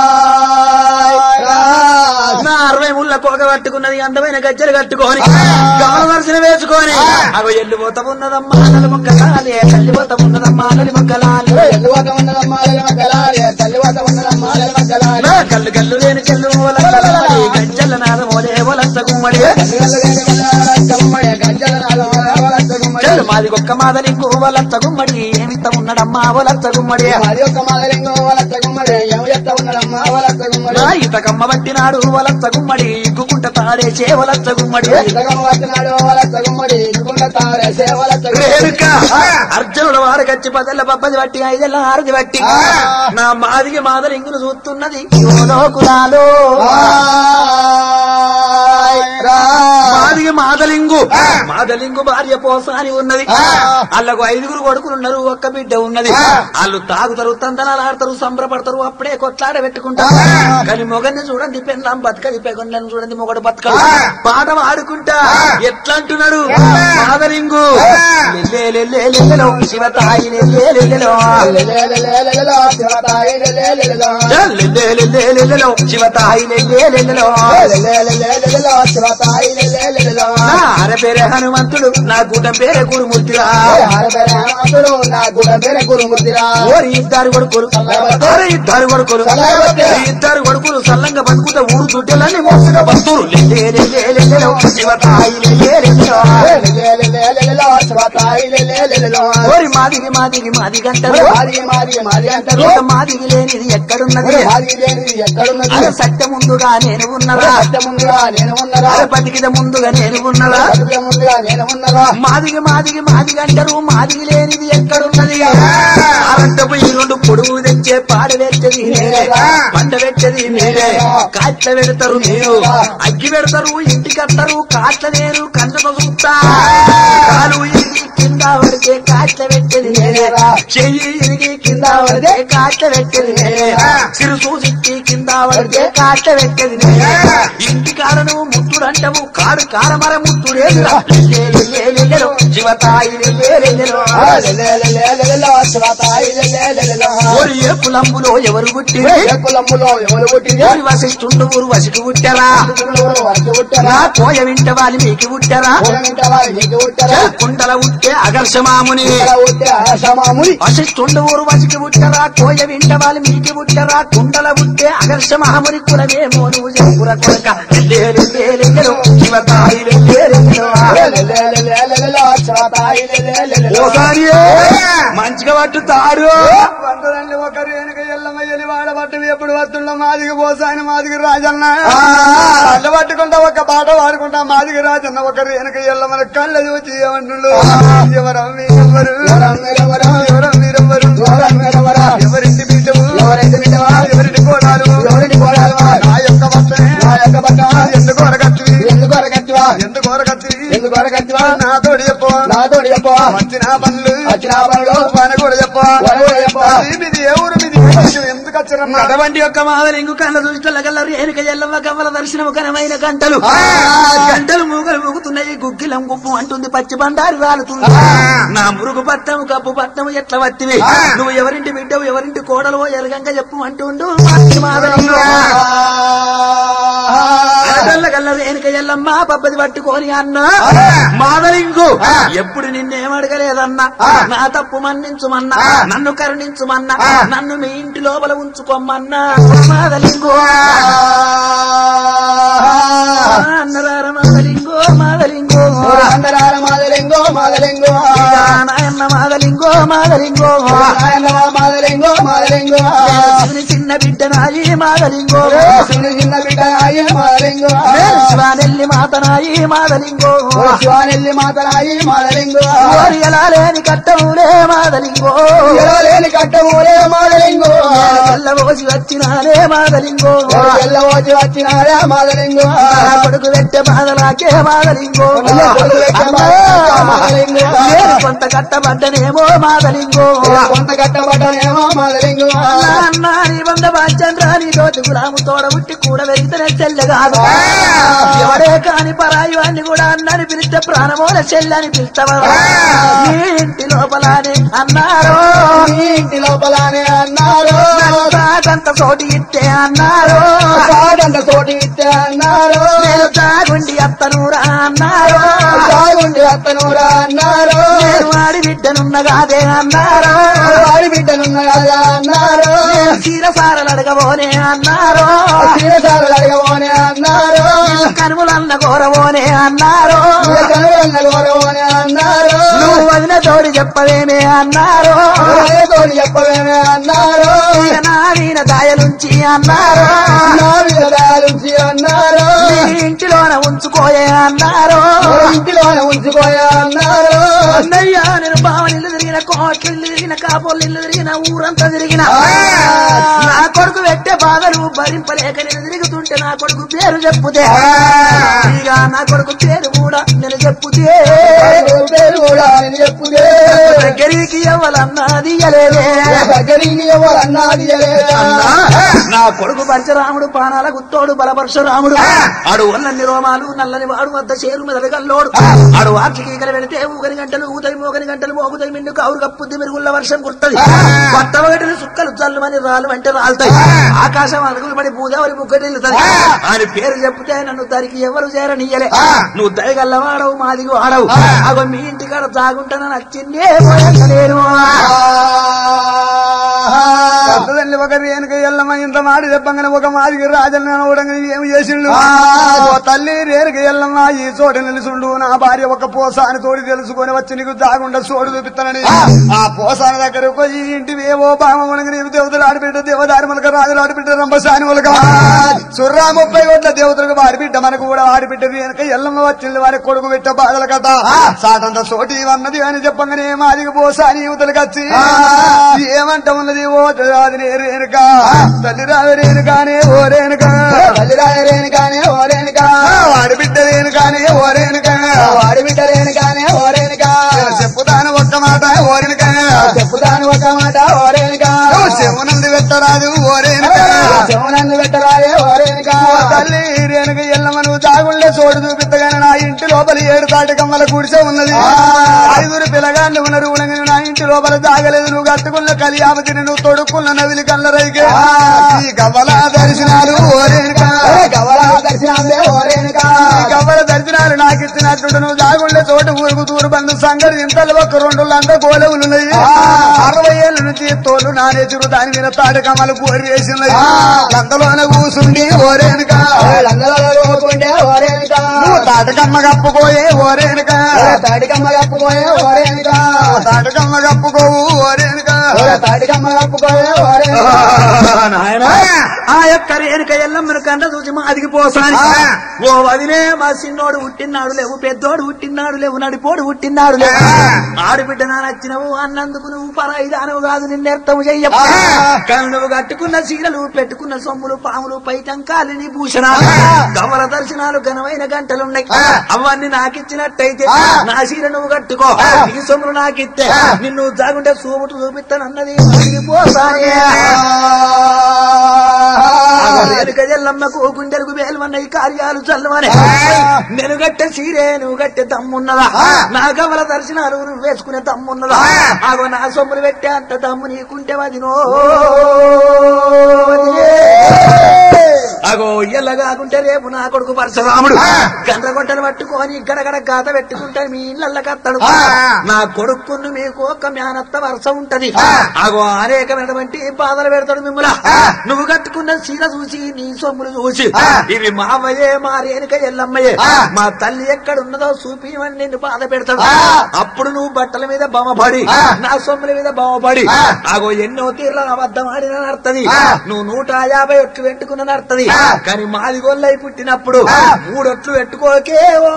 పోగ పట్టుకున్నది అందమైన గజ్జలు కట్టుకొని గమన దర్శనం వేసుకొని. అవి ఉన్నదమ్మా నలు మొక్కలాలే తల్లిపోతా ఉన్నదమ్మా నలి మొక్కలాలే. ఉన్నదమ్మా మగ్గలాలే తల్లివాత ఉన్నదమ్మా మగ్గలాలే నా కళ్ళు కళ్ళు లేని చెల్లు గుమ్మడి గజ్జల నాదమోలే ఓలచ్చ గుమ్మడి చెల్లు మాది ఒక్క మాదలింగు ఓలచ్చ గుమ్మడి. ఏమిత ఉన్నడమ్మా ఓలచ్చ గుమ్మడి. మరి ఒక్క మాదలింగం వలస గుమ్మడి. ఏమి చెప్తా ఉన్నదమ్మా వలస గుమ్మడి ఇతకమ్మ పట్టినాడు ఓలచ్చ గుమ్మడి. ఇగ్గుకుంట తాడేసే అర్జునుడు వారు గచ్చి పదెల్ల పబ్బది బట్టి ఐదెల్ల ఆరుది బట్టి నా మాదిగి మాదలింగును చూస్తున్నది. మాదలింగు. మాదలింగు భార్య పోసాని ఉన్నది. వాళ్ళకు ఐదుగురు కొడుకులు ఉన్నారు ఒక్క బిడ్డ ఉన్నది. వాళ్ళు తాగుతారు తందనాలు ఆడతారు సంబరపడతారు అప్పుడే కొట్లాడ పెట్టుకుంటారు. కానీ మొగన్ని చూడండి పెళ్ళాం బతకది పెగొండని చూడండి మొగడు బతకడు. పాట పాడుకుంటా. ఎట్లా అంటున్నాడు లెల్లెలో శివతాయి లెల్లే. లెల్లెలో నా అర పేరే హనుమంతుడు నా కూటం పేరే గురుమూర్తిరా. ఓరి ఇద్దరు కొడుకులు ఓరి ఇద్దరు కొడుకులు ఇద్దరు కొడుకులు సల్లంగా బతుకుతా ఊరు చుట్టెలని లెల్లే లెల్లెలో ఓరి మాదిగి మాదిగి మాది గంటలు. మాదిగి లేనిది ఎక్కడున్నది? ఎక్కడున్నది? అరే సత్య ముందుగా నేను ఉన్నదా? ముందుగా నేను ఉన్నదా? అరే బతికిద ముందుగా నేను ఉన్నదా? ముందుగా నేను ఉన్నదా? మాదిగి మాదిగి అంటారు మాదిగి లేనిది ఎక్కడున్నది? అరంటపు ఈ పొడుగు తెచ్చే పాడ పెట్టది పంట పెట్టది మీరే కాట్ల పెడతారు మీరు అగ్గి పెడతారు ఇంటికి వస్తారు కాట్ల నేను. కంచతో చూస్తా. కాలు కింద పడితే కాట్ల పెట్టది చెయ్యి ఇరిగి కింద పడితే కాట్ల పెట్టది మీరే సిరు చూసి కింద పడితే కాట్ల పెట్టది మీరే ఇంటి ముట్టుడు అంటము కాడు కారమర ముట్టుడేదిరా శివతాయి ఏ కులంబులో ఎవరు పుట్టి కులములో ఎవరు పుట్టింది ఓరి వశిష్ఠుండు ఊరు వసికి పుట్టారా నా కోయ వింట వాలి మీకు పుట్టారా కుండల ఉట్టే అగర్షమాముని ఆశామాముని వశిష్ఠుండు ఊరు వసికి పుట్టారా కోయ వింట వాలి మీకు పుట్టారా కుండల ఉట్టే అగర్షమాముని కులమేమో నువ్వు చెప్పుర ఓసారి మంచిగా వంటదండి ఒకరు వాడబట్టు ఎప్పుడు వస్తుండ మాదిగి పోసాని మాదిగి రాజన్న. కళ్ళు పట్టుకుంటా ఒక పాట పాడుకుంటా మాదిగి రాజన్న. ఒకరు వెనుక ఎల్లమ్మని కళ్ళ చూచి ఏమంటుండు? ఎవరం మీరెవ్వరు? ఎవరింటి బిడ్డవు ఎవరింటి కోడాలు నా యొక్క వస్తనే ఎందుకు అరగత్తివి ఎందుకు నాతోడి వచ్చిన పనులు? వచ్చిన పనులు? పని కూడా చెప్పు పని కూడా చెప్పు. మీది? ఏ ఊరు మీది? ఎందుకు వచ్చారమ్మా? అటువంటి యొక్క మాదలింగు కళ్ళ దృష్టిల గల్లరు ఏనుక ఎల్లమ్మ కవ్వల దర్శనము ఘనమైన గంటలు. గంటలు మూగలు మూగుతున్నాయి గుగ్గిలం గుప్పు అంటుంది పచ్చి బండారు రాలుతుంది. నా మురుగు పట్టము కప్పు పట్టము ఎట్ల వత్తివి నువ్వు ఎవరింటి బిడ్డవు ఎవరింటి కోడలు ఎరగంగా చెప్పు అంటుండు మాది గల్లరు ఏనుక ఎల్లమ్మ పబ్బది పట్టుకొని అన్న. మాదలింగు. ఎప్పుడు నిన్నేం అడగలేదన్నా. నా తప్పు మన్నించుమన్నా. నన్ను కరుణించుమన్నా. నన్ను మీ ఇంటి లోపల ఉంచుకోమన్నా. మాదలింగు. మాదలింగో మాదలింగో. అందరాల మాదలింగో మాదలింగో. నాయన్న మాదలింగో మాదలింగో. నాయన మాదలింగో మాదలింగో. శివుని చిన్న బిడ్డ నాయి మాదలింగో. చిన్న చిన్న బిడ్డ నాయ మాదలింగో. శివానెల్లి మాతనాయి మాదలింగో. శివానెల్లి మాతనాయి మాదలింగో. ఓరి ఎలా లేని కట్టములే మాదలింగో. లేని కట్టమూలే మాదలింగో. తెల్లబోసి వచ్చినాలే మాదలింగో. ఎల్లవోచి వచ్చినారా మాదలింగో. కొడుకు పెట్టే బాధలాకే మాదలింగో. కొంత కట్టబడ్డనేమో మాదలింగో. కొంత కట్టబడ్డనేమో మాదలింగో. అన్న నీ వంద బాచంద్ర నీ తోటి గులాము తోడ ఉట్టి కూడా వెళ్తేనే చెల్లె కాదు ఎవడే కాని పరాయి వాడిని కూడా అన్నని పిలిస్తే ప్రాణమోల చెల్లని పిలుస్తావా? నీ ఇంటి లోపలనే అన్నారు. ఇంటి లోపలనే అన్నారు. పాటంత సోటి ఇస్తే అన్నారు. పాడంత తోటి ఇస్తే అన్నారు. నేను తాగుండి అత్తనురా అన్నారు. అత్తనురా అన్నారు. నేను వాడి బిడ్డనున్నగాదే అన్నారు. వాడి బిడ్డనున్నగా అన్నారు. నేను చీరసారలు అడగబోనే అన్నారు. తీరసారులు అడగబోనే అన్నారు. కనుములన్న కోరబోనే అన్నారు. గౌరవనే అన్నారు. నువ్వు వదిన తోడి చెప్పవేమే అన్నారు. తోడి చెప్పవేమే అన్నారు. నా వీణ దాయలుంచి అన్నారు. నా అన్నారు. ఉంచుకోయే అన్నారు. ఇంటిలోనే ఉంచుకోయా అన్నారు? అన్నయ్య నేను బావని ఇల్లు తిరిగిన కోట్ల ఇల్లు తిరిగిన కాపోళ్ళు ఇల్లు తిరిగిన ఊరంతా తిరిగిన. నా కొడుకు పెట్టే బాధలు భరింపలేక నేను తిరుగుతుంటే నా కొడుకు పేరు చెప్పుతే. ఇక నా కొడుకు పేరు కూడా నేను చెప్పుతే. పేరు కూడా నేను చెప్పుదే దగ్గరికి ఎవరన్నది ఇయ్యలేదే దగ్గరికి ఎవరన్నది నా కొడుకు పంచరాముడు పానాల గుత్తోడు బలపరశురాముడు. ఆడు ఒళ్ళన్ని రోమాలు నల్లని వాడు వద్ద చేరు మెదడు గల్లోడు ఆడు ఆర్చికీకలు వెళితే ఊగని గంటలు ఊతాయి మోగని గంటలు మోగుతాయి మిండు కౌరు కప్పుద్ది మెరుగుళ్ళ వర్షం కుర్తది. కొత్త ఒకటిని సుక్కలు చల్లుమని రాళ్ళు అంటే రాలుతాయి. ఆకాశం అడుగులు పడి భూదేవరి ముగ్గటిల్లుతుంది అని పేరు చెప్తే నన్ను దానికి ఎవరు చేరనియ్యలే నువ్వు దయగల్లవాడవు మాదిగో ఆడవు. అగో మీ ఇంటికాడ తాగుంటానని నచ్చిందే నేను పెద్దదండి ఒక రేణుక ఎల్లమ్మ ఇంత మాడి చెప్పంగానే ఒక మాదికి రాజన్న అవడంగా ఏమి చేసిండు? తల్లి రేణుక ఎల్లమ్మ ఈ చోట నిలుచుండు నా భార్య ఒక పోసాని తోడి తెలుసుకొని వచ్చి నీకు దాగుండా చోటు చూపిస్తానని. ఆ. పోసాని దగ్గర పోయి ఇంటి ఏవో బామమునగా నీవు దేవతలు ఆడిబిడ్డ దేవదారి మొలక రాజులు ఆడిబిడ్డ రంభసాని మొలక సుర్రా ముప్పై కోట్ల దేవతలకు ఆడిబిడ్డ మనకు కూడా ఆడిబిడ్డ రేణుక ఎల్లమ్మ వచ్చింది. వారి కొడుకు పెట్ట బాధల కథ. సాటంత సోటి అన్నది అని చెప్పంగానే మాదికి పోసాని యువతలకు వచ్చి ఏమంట ఉన్నది ఓ రాదు తల్లి రాదు ఓ వాడి బిడ్డ రేణుకానే ఓ వాడి బిడ్డలేని కానీ ఓరేని కా చెప్పుతాను ఒక్క మాట ఓ చెప్పుతాను ఒక మాట కా చెవునంది పెట్టరాదు ఓ పెట్టరాయే ఓరేని కా ఓ తల్లి రేణుక ఎల్లమ్మ నువ్వు దాగుళ్ళే చోటు ఇంటి లోపల ఏడు తాటి కమ్మల గుడిసె ఉన్నది. ఐదుగురు పిల్లగాళ్ళు ఉన్నారు ఉనగని నా ఇంటి లోపల దాగలేదు నువ్వు కట్టుకున్న కలియామతిని నువ్వు తొడుక్కున్న నవిలి కళ్ళ రైకే ఈ గవ్వల దర్శనాలు ఓ రేణుక గవలా దర్శనాలే ఓరేని కా ఈ గవ్వల నువ్వు దాగుళ్ళే చోటు ఊరుకు తూరు బంధు సంగతి ఇంతలో ఒక రెండు అంత గోలవులు అరవై ఏళ్ళ నుంచి తోలు నానేచురు దాని మీద తాటి కమ్మలు పోరి వేసి ఉన్నాయి అంతలోనే కూసుండి ఓరేనుక నువ్వు తాటకమ్మ కప్పుకోయే ఓరేనుక తాడికమ్మ కప్పుకోయే ఓరేని కా తాటకమ్మ కప్పుకోవు ఓరేనుక ఆ. యొక్క రేణుక ఎల్లమ్మను కంట చూసి మాదికి పోసాని. ఓ వదినే మా చిన్నోడు పుట్టినాడు లేవు పెద్దోడు పుట్టినాడు లేవు నడిపోడు పుట్టినాడు లేవు. ఆడబిడ్డ నా నచ్చినవు అన్నందుకు నువ్వు పరాయిదానవు కాదు నిన్నెర్తము చెయ్య కానీ నువ్వు కట్టుకున్న చీరలు పెట్టుకున్న సొమ్ములు పాములు పైటంకాలు నీ భూషణ గమల దర్శనాలు ఘనమైన గంటలున్నాయి. అవన్నీ నాకిచ్చినట్టయితే నా చీర నువ్వు కట్టుకో. ఈ సొమ్ములు నాకిస్తే నిన్ను జాగుంటే చూపుటు చూపిస్తానన్నది రేణుక ఎల్లమ్మకు గుండెలకు వేలువన్న కార్యాలు చల్లమని నేను గట్టె సీరే నువ్వు గట్టె దమ్మున్నదా నా గవల దర్శనాలు నువ్వు వేసుకునే దమ్మున్నదా? ఆగో నా సొమ్ములు పెట్టే అంత దమ్ము నీకుంటే వదినో. అగో కాకుంటే రేపు నా కొడుకు పరశురాముడు. గండ్రగొట్టలు పట్టుకొని గడగడ గాత పెట్టుకుంటే మీ ఇళ్ళ కత్తడు. నా కొడుకును మీకు ఒక మేనత్త వరుస ఉంటది. అగో అనేకమైనటువంటి బాధలు పెడతాడు మిమ్మల్ని నువ్వు కట్టుకున్న చీర చూసి నీ సొమ్ములు చూసి ఇవి మావయ్యే మా రేణుక ఎల్లమ్మయ్యే మా తల్లి ఎక్కడున్నదో చూపి నిన్ను బాధ పెడతాడు. అప్పుడు నువ్వు బట్టల మీద బొమ్మపడి నా సొమ్ముల మీద బొమ్మపడి అగో ఎన్నో తీర్ల అబద్ధం ఆడిన నడుతుంది నువ్వు నూట యాభై ఒట్లు పెట్టుకున్న నడుతుంది కానీ మాది గొల్లై పుట్టినప్పుడు మూడొట్లు పెట్టుకోకే ఓ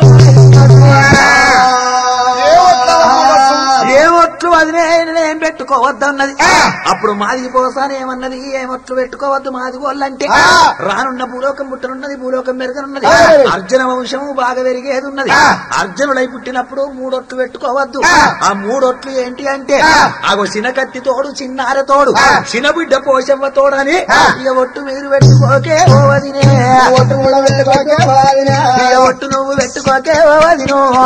ఏ ఒట్లు వదిలే ఏం పెట్టుకోవద్దన్నది. అప్పుడు మాది పోసాని ఏమన్నది ఏమొట్లు పెట్టుకోవద్దు మాది గోళ్ళంటే రానున్న భూలోకం పుట్టనున్నది భూలోకం పెరగనున్నది. అర్జున వంశము బాగా పెరిగేది ఉన్నది అర్జునుడై పుట్టినప్పుడు మూడొట్లు పెట్టుకోవద్దు. ఆ. మూడొట్లు ఏంటి అంటే అగో చినకత్తి తోడు చిన్నార తోడు చిన్న బిడ్డ పోషవ్వ తోడని ఇక ఒట్టు మీరు పెట్టుకోకే ఒట్టు కూడా పెట్టుకోకే వాదినా ఇక ఒట్టు నువ్వు పెట్టుకోకే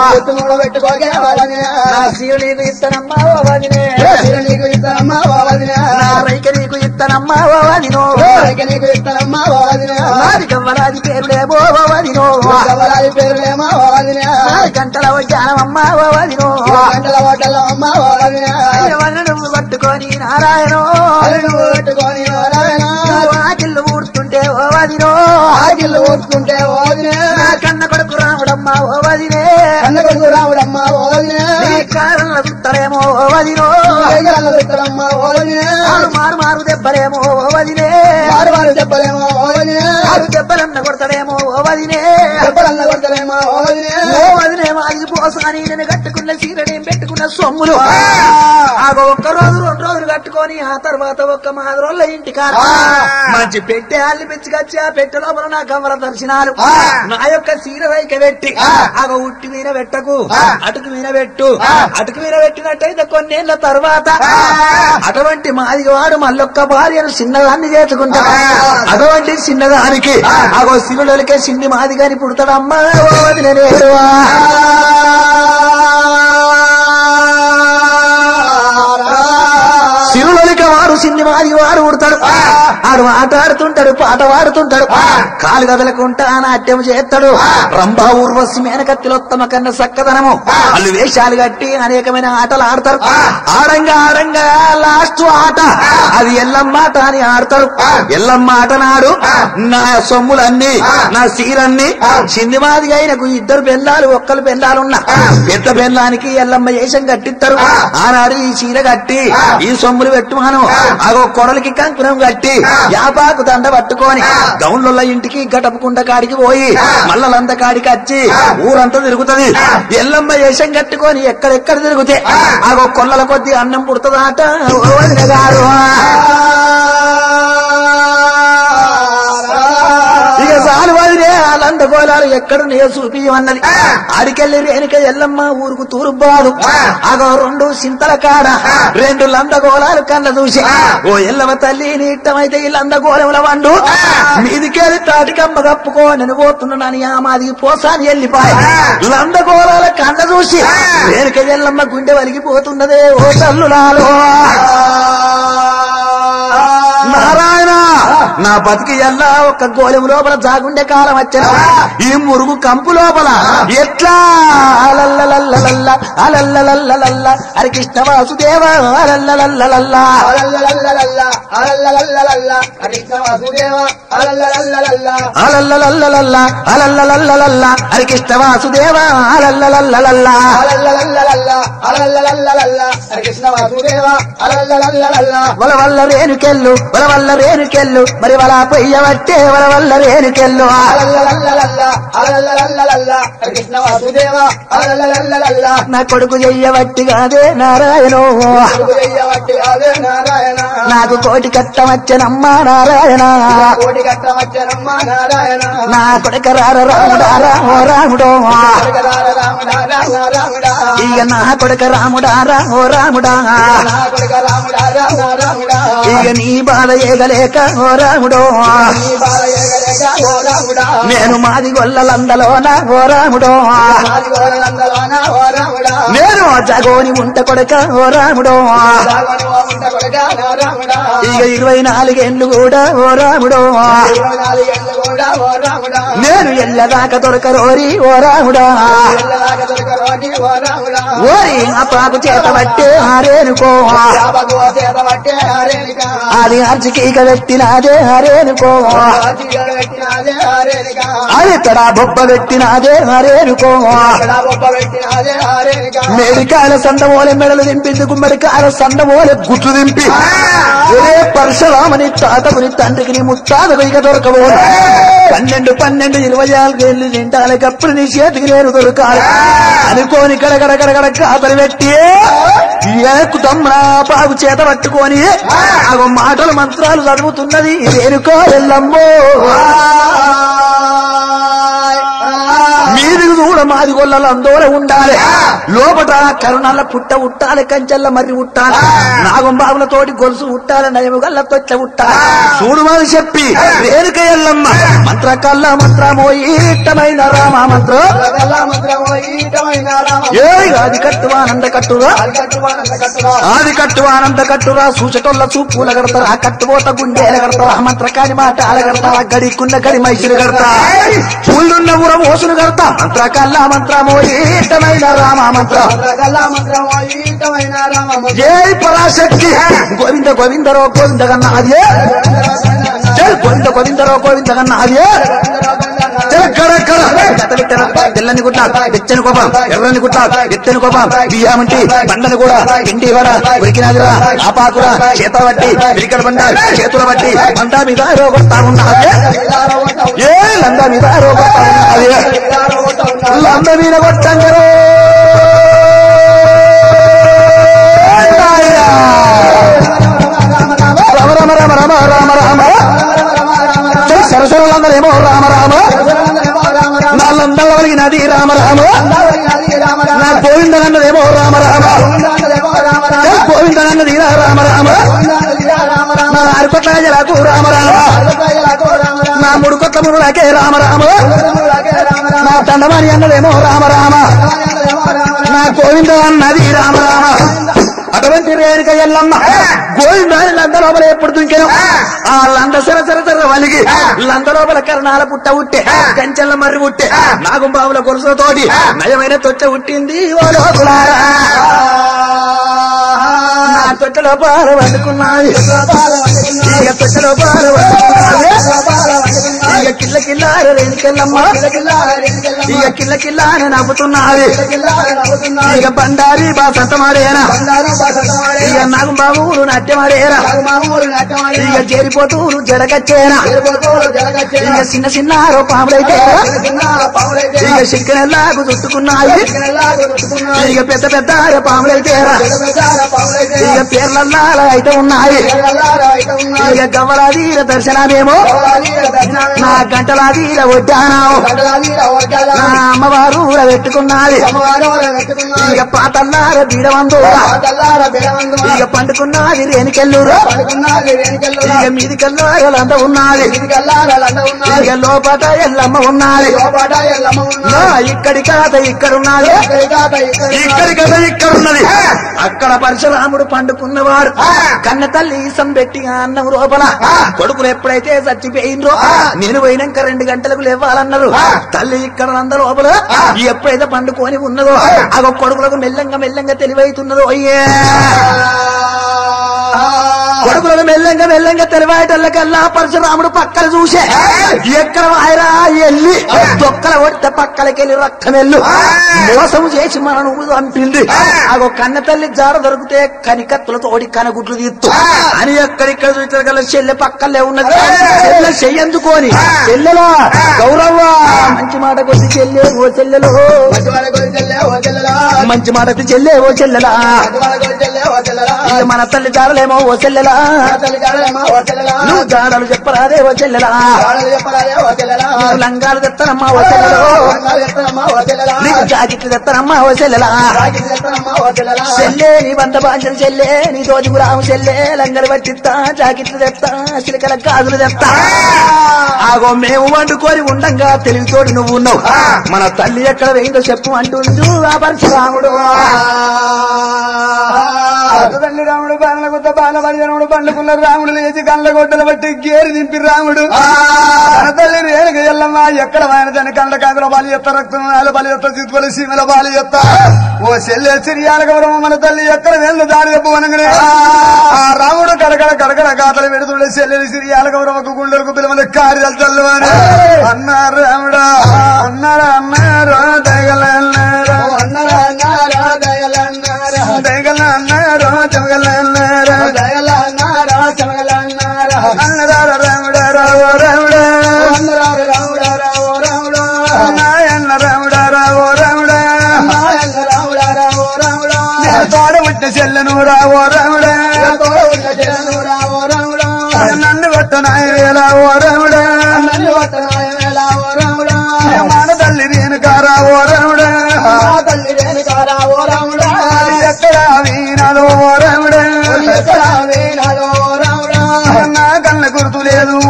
ఒట్టు కూడా పెట్టుకోకే నీకు ఇస్తానమ్మా నీకు ఇస్తానమ్మా రైక నీకు ఇస్తానమ్మా వదినో కోరిక నీకు ఇస్తానమ్మా వదిన నాది గవ్వరాది పేరులేమో వదినో పేరులేమో గంటల వడ్డానమ్మా ఓ వదినో గంటల అమ్మ వదిన పట్టుకొని నారాయణో. నువ్వు పెట్టుకొని నారాయణ. ఆకిళ్ళు ఊడుతుంటే ఓ వదినో ఆకిళ్ళు ఊరుకుంటే వదిన నా కన్న కొడుకు రాముడమ్మా ఓ వదినే కన్న కొడుకు రాముడమ్మ కారణంలో ఓ వదినో? మారు మారు దెబ్బలేమో వదినే? ఆరు దెబ్బలన్న కొడతాడేమో ఓ వదినే? చెప్పలన్న కొడతలేమో వదిన? వదినే మాది పోసాని నేను కట్టుకున్న చీరనేం పెట్టుకున్న సొమ్ములు. ఆగో ఒక్క రోజు రెండు రోజులు కట్టుకొని ఆ తర్వాత ఒక్క మాది రోజుల ఇంటికి మంచి పెట్టే అల్లి పెంచుకొచ్చి ఆ పెట్టె లోపల నా కమల దర్శనాలు. నా యొక్క చీర రైక పెట్టి. ఆగో ఉట్టి మీద పెట్టకు. అటుకు మీద పెట్టు. అటుకు మీద పెట్టినట్టయితే కొన్నేళ్ళ తర్వాత. అటువంటి మాది వాడు మళ్ళొక్క భార్యను చిన్నదాన్ని చేసుకుంటా అటువంటి చిన్నదానికి. ఆగో శివులకే చిన్ని మాది గాని పుడతాడమ్మా. ఓ చిన్ని మాది వారు ఉడతాడు ఆడు ఆటాడుతుంటాడు పాట పాడుతుంటాడు. కాలు కదలకుంటా నాట్యం చేస్తాడు. రంభా ఊర్వశి మేనకత్తిలోత్తమ కన్న సక్కదనము. వాళ్ళు వేషాలు కట్టి అనేకమైన ఆటలు ఆడతారు. ఆడంగా ఆడంగా లాస్ట్ ఆట. అది ఎల్లమ్మాట అని ఆడతారు. ఎల్లమ్మ ఆట నాడు నా సొమ్ములన్నీ నా సీరన్ని చిన్ని మాది అయినకు ఇద్దరు బెల్లాలు ఒక్కరు బెల్లాలున్నా. పెద్ద బెల్లానికి ఎల్లమ్మ వేషం కట్టిస్తారు. ఆనాడు ఈ చీర కట్టి ఈ సొమ్ములు పెట్టుమాను. అగో కొడలికి కంకుణం కట్టి యాపాకు దండ పట్టుకొని గౌన్ల ఇంటికి గటపకుండ కాడికి పోయి మల్లలంద కాడికి వచ్చి ఊరంతా తిరుగుతది. ఎల్లమ్మ వేషం కట్టుకొని ఎక్కడెక్కడ తిరుగుతే అగో కొల్లల కొద్ది అన్నం పుడుతుందాట. గారు చాలు వదిలే వాళ్ళంత గోళాలు ఎక్కడ నే చూపియమన్నది ఆడికెళ్ళి రేణుక ఎల్లమ్మ ఊరుకు తూరుబాదు అగో రెండు సింతల కాడ రెండు లంద గోళాలు కళ్ళ చూసి ఓ ఎల్లమ్మ తల్లి నీ ఇట్టమైతే ఈ లంద గోళముల వండు. మీదికెళ్ళి తాటికమ్మ కప్పుకో నేను పోతున్నానని ఆ మాది పోసాని వెళ్ళిపోయి. లంద గోళాల కళ్ళ చూసి రేణుక ఎల్లమ్మ గుండె వలిగిపోతున్నదే ఓ తల్లులాలో. నా బతికి ఎల్లా ఒక గోలెం లోపల జాగుండే కాలం వచ్చిన ఈ మురుగు కంపు లోపల ఎట్లా? హరి కృష్ణ వాసుదేవ హరి కృష్ణ వాసుదేవ. వల వల్ల రేణుకెళ్ళు వల వల్ల రేణుకెళ్ళు. మరి వల పొయ్యవట్టే వల వల్ల రేణుకెళ్ళు. నా కొడుకు చెయ్యవట్టి కాదే నారాయణో నారాయణ నాకు కోటి కట్టమచ్చనమ్మా నారాయణ నారాయణ నా కొడుక రార రాముడా రామో రాముడో ఇక నా కొడుక రాముడా రామో రాముడా ఇక నీ బాధ ఏగలేక ఓ రాముడా రాముడా నేను మాది గొల్లలందలోన ఓ రాముడో నేను జగోని ఉంట కొడుక ఓ రాముడో ఇక ఇరవై నాలుగేళ్ళు కూడా ఓ రాముడో ఇరవై నాలుగేళ్ళు కూడా ఓ రాముడా నేను ఎల్లదాకా దొరకరోరి ఓ రాముడా. ఓరి ఆ పాపు చేత ఆరేనుకో పట్టే హరేనిక అది హరేనుకో చీకటి పెట్టినదే హరేనిక. అది తడా బొబ్బ పెట్టినాదే హరేనుకో. ఇక్కడ బొబ్బ మేడికాయల సండమోలె మెడలు దింపింది గుమ్మడికాయల సండమోలె గుట్లు దింపి. ఒరే పరశురామని తాతకుని తండ్రికి నీ ముత్తాతకు ఇక దొరకబో పన్నెండు పన్నెండు ఇరవై నాలుగు ఏళ్ళు నిండాలకప్పుడు నీ చేతికి నేను దొరకాలి. అనుకోని గడగడ గడగడ కాతలు పెట్టి ఏకు తమ్మున బాగు చేత పట్టుకొని మాటలు మంత్రాలు చదువుతున్నది. రేణుకో ఎల్లమ్మో మీదికి చూడ మాది గొల్లలు అందోర ఉండాలి. లోపట కరుణాల పుట్ట ఉట్టాలి కంచెల్ల మర్రి ఉట్టాలి. నాగంబాబుల తోటి గొలుసు ఉట్టాలి నయము గల్ల తొట్ల ఉట్టాలి. చూడు మాది చెప్పి రేణుక ఎల్లమ్మ. మంత్ర. కల్ల మంత్రమోయి ఇష్టమైన రామ మంత్రం. ఏ అది కట్టువా ఆనంద కట్టురా. ఆది కట్టువా ఆనంద కట్టురా. సూచటోళ్ళ చూపుల కడతారా కట్టుబోత గుండెల కడతారా మంత్రకాని మాట కడతారా గడికున్న గడి మైసులు కడతా పూలున్న ఊర మోసులు కడతా మంత్ర. కల్ల మంత్రమోయి ఇష్టమైన రామ మంత్రం. జై పరాశక్తి గోవింద గోవిందరో గోవింద కన్నా అదే. జై గోవింద గోవిందరో గోవింద కన్నా అదే. తెల్లని గుట్ట వెచ్చని కోపం ఎర్రని గుట్ట ఎత్తని కోపం బియ్యమంటి బండని కూడా పిండి కూడా ఉరికినాదిరా ఆపాకురా చేత బట్టి పిరికల బండ చేతుల బట్టి బండ మీద రోగొడతా ఉన్నది ఏ లంద మీద రోగొడతా ఉన్నది లంద మీద కొట్టంగరో రామ రామ రామ రామ రామ రామ సరసరులందరేమో రామ రామ. వాళ్ళు లందల వలిగినది రామ నా గోవిందనన్నదేమో రామరామ. గోవిందనన్నది రామ నా అరికొట్ల జలకు రామ నా ముడుకొట్ల ముడులకే రామరామ. నా దండమని అన్నదేమో రామరామ. నా గోవింద అన్నది రామరామ. అటువంటి రేణుక ఎల్లమ్మ గోవిందాని లంద లోపల ఎప్పుడు దుంకెను? ఆ. లంద సర సర సర వలిగి లంద లోపల కరణాల పుట్ట ఉట్టే కంచెల మర్రి ఉట్టే నాగుంబావుల గొలుసులతోటి నయమైన తొట్ట ఉట్టింది ఓ లోకులారా నా తొట్టలో పాలు పట్టుకున్నది ఇక తొట్టలో పాలు పట్టుకున్నది ఇక కిల్ల కిల్లార రేణుకెళ్ళమ్మ ఇక కిల్ల కిల్లార నవ్వుతున్నది ఇక బండారి బా సంతమాడేనా ఇక నాగుంబాబు నాట్యమాడేరా ఇక చేరిపోతూ జడగచ్చేనా. ఇక చిన్న చిన్న పాములైతే ఇక శంకరెల్లాకు చుట్టుకున్నాయి ఇక పెద్ద పెద్ద పాములైతేరా ఇక పేర్లల్లా అయితే ఉన్నాయి. ఇక గవ్వలాదీర దర్శనమేమో. నా గంటలాదీర వడ్డానావు నా అమ్మవారు పెట్టుకున్నది ఇక పాతల్లార బీడవందు. ఇక పండుకున్నది రేణికెళ్ళూరు ఇక మీది కల్లారంత ఉన్నది ఇక లోపట ఎల్లమ్మ ఉన్నది ఇక్కడి కథ ఇక్కడున్నది ఇక్కడి కథ ఇక్కడున్నది. అక్కడ పరశురాముడు పండుకున్నవాడు కన్న తల్లి ఈసం పెట్టి అన్నం లోపల కొడుకులు ఎప్పుడైతే చచ్చిపోయినరో నేను పోయినాక రెండు గంటలకు లేవాలన్నారు. తల్లి ఇక్కడ అంద లోపల ఎప్పుడైతే పండుకొని ఉన్నదో అగో కొడుకులకు మెల్లంగా మెల్లంగా తెలివైతున్నదో అయ్యే. కొడుకులను మెల్లంగా మెల్లంగా తెలివాయటల్లకల్లా పరశురాముడు పక్కన చూసే. ఎక్కడ వాయరా ఎల్లి దొక్కల కొడితే పక్కలకెళ్ళి రక్తం వెళ్ళు మోసం చేసి మన నువ్వు అంపింది అగో కన్న తల్లి జార దొరికితే కనికత్తులతో ఓడి కనగుడ్లు తీత్తు. అని ఎక్కడిక్కడ చూసిన కల్లా చెల్లె పక్కలే ఉన్నది. చెల్లె చెయ్యందుకోని. చెల్లెలా? గౌరవ్వ? మంచి మాట కొద్ది చెల్లె ఓ చెల్లెలో. మంచి మాట చెల్లె ఓ చెల్లెలా? ఇక మన తల్లి జారలేమో ఓ చెల్లెలా? నువ్వు జాడలు చెప్పరాదే ఓ చెల్లెలా? నువ్వు లంగాలు తెత్తనమ్మా ఓ చెల్లెలో? నీకు జాకెట్లు తెత్తనమ్మా ఓ చెల్లెలా? చెల్లే నీ వంద బాంచలు చెల్లే నీ తోటి గురాము చెల్లే లంగలు పట్టిస్తా జాకెట్లు తెస్తా చిలకల గాజులు తెస్తా. ఆగో మేము వండుకొని ఉండంగా తెలివితోటి నువ్వు ఉన్నావు. మన తల్లి ఎక్కడ వేయిందో చెప్పు అంటుండు ఆ పరశురాముడు తల్లి రాముడు బాల కొత్త బాల పరిజనముడు పండుకున్న రాముడు లేచి కళ్ళ గొడ్డలు బట్టి గేరి దింపి రాముడు. తన తల్లి రేణుక ఎల్లమ్మ ఎక్కడ ఆయన తన కళ్ళ కాకుల బాలి ఎత్త రక్తం బాలి ఎత్త చిత్తుల సీమల బాలి ఎత్త. ఓ చెల్లె సిరియాల గౌరవం మన తల్లి ఎక్కడ వెళ్ళు దారి చెప్పు అనగానే ఆ. రాముడు కడకడ కడకడ కాతలు పెడుతుండే చెల్లెలు సిరియాల గౌరవకు గుండెలకు పిలవని కార్యాలు చల్లవని అన్నారు రాముడా అన్నారా అన్నారా దయగలన్నారా దయగలన్నారా చెమగలన్నారా అన్నదార రాముడా రావో రాముడా. నాయన్న రాముడా రావో రాముడా. తోడ పుట్టిన చెల్లెను రావో రాముడా. నన్ను కొట్ట నాయన రావో రాముడా. మన తల్లి రేణుకా రావో ఓ రాముడా నా తల్లి రేణుకారా ఓ రాముడా ఎక్కడ ఓ రాముడా ఎక్కడ వేణాలో రాముడా నా కళ్ళ గుర్తు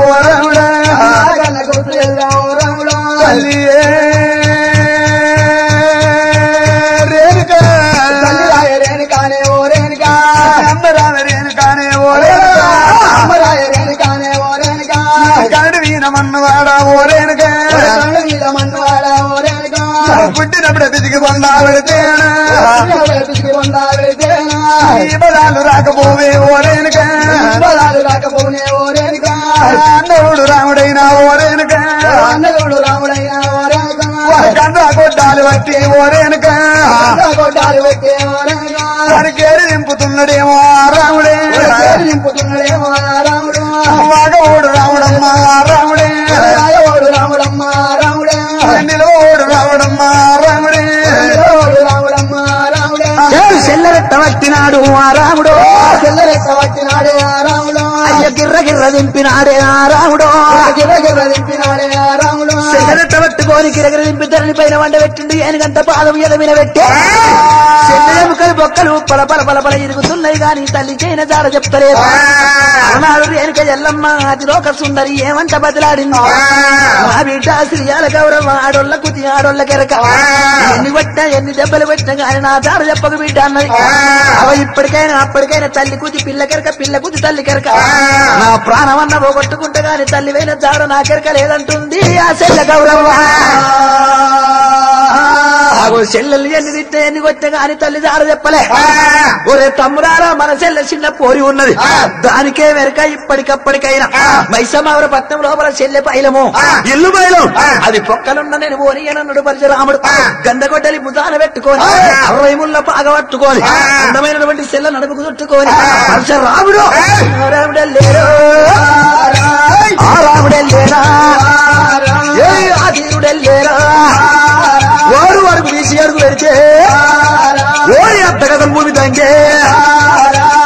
ఓ రాముడా నా కన్న గుర్తులేదా ఓ ఓ రేణుకా అందరామ రేణుకానే ఓ మన్నవాడా పుట్టినప్పుడు బిదిగి వెళితేనా ఈ పదాలు రాకపోవే ఓ రేణుకా పదాలు రాకపోనే ఓ రేణుకా అన్నవుడు రాముడైనా ఓ రేణుకా అన్నగోడు రాముడైనా ఓ రేణుకా కందా కొట్టాలు బట్టి ఓ రేణుకా కొట్టాలు పెట్టే ఓ రేణుకా వారికేరి దింపుతున్నడేమో ఆ రాముడే. నింపుతున్నాడేమో పట్టినాడు ఆ రాముడు? చెల్లరెక్క పట్టినాడే ఆ రాముడు? అయ్య గిర్ర గిర్ర దింపినాడే ఆ రాముడు. గిర్ర గిర్ర దింపినాడే ఆ రాముడు సెల్లరెట్ట పట్టుకొని పైన వండబెట్టిండు పెట్టిండు. పాదం ఎదమిన పెట్టి. సెల్లెముకలు బొక్కలు పల పల పల పల ఇరుగుతున్నాయి గాని తల్లి చేయన జాడ చెప్తలేదు. అన్నాడు రేణుక ఎల్లమ్మ అతిలోక సుందరి ఏమంట బదిలాడింది మా బిడ్డ శ్రీయాల గౌరవ ఆడోళ్ళ కుతి ఆడోళ్ళ కెరక. ఎన్ని పట్టినా ఎన్ని దెబ్బలు పెట్టినా గాని నా జాడ చెప్పక బిడ్డ అన్నది. అవ ఇప్పటికైనా అప్పటికైనా తల్లి కుతి పిల్ల కెరక పిల్ల కుతి తల్లి కెరక. నా ప్రాణమన్న పోగొట్టుకుంటే గాని తల్లి జాడ నా కెరక లేదంటుంది. ఆ గౌరవ ఆగో చెల్లెలు ఎన్ని తిట్టే ఎన్ని కొట్టినా గాని తల్లి జాడ చెప్పలే. ఒరే తమ్ముడారా మన చెల్లె చిన్న పోరి ఉన్నది. దానికే వెనక ఇప్పటికప్పటికైనా మైసమావర పట్నం లోపల చెల్లె పైలము. ఇల్లు బయలు అది పొక్కలున్న నేను పోని అనన్నాడు పరశురాముడు గందగొడ్డలి భుజాన పెట్టుకొని అరవై ముళ్ళ పాగ పట్టుకొని అందమైనటువంటి చెల్ల నడుపుకు చుట్టుకొని పరశురాముడు ఆ. రాముడే లేరు రాముడే లేరా ఏ ఆ ఓరు వరకు తీసి అడుగు పెడితే ఓరి అత్తగదం భూమి తంగే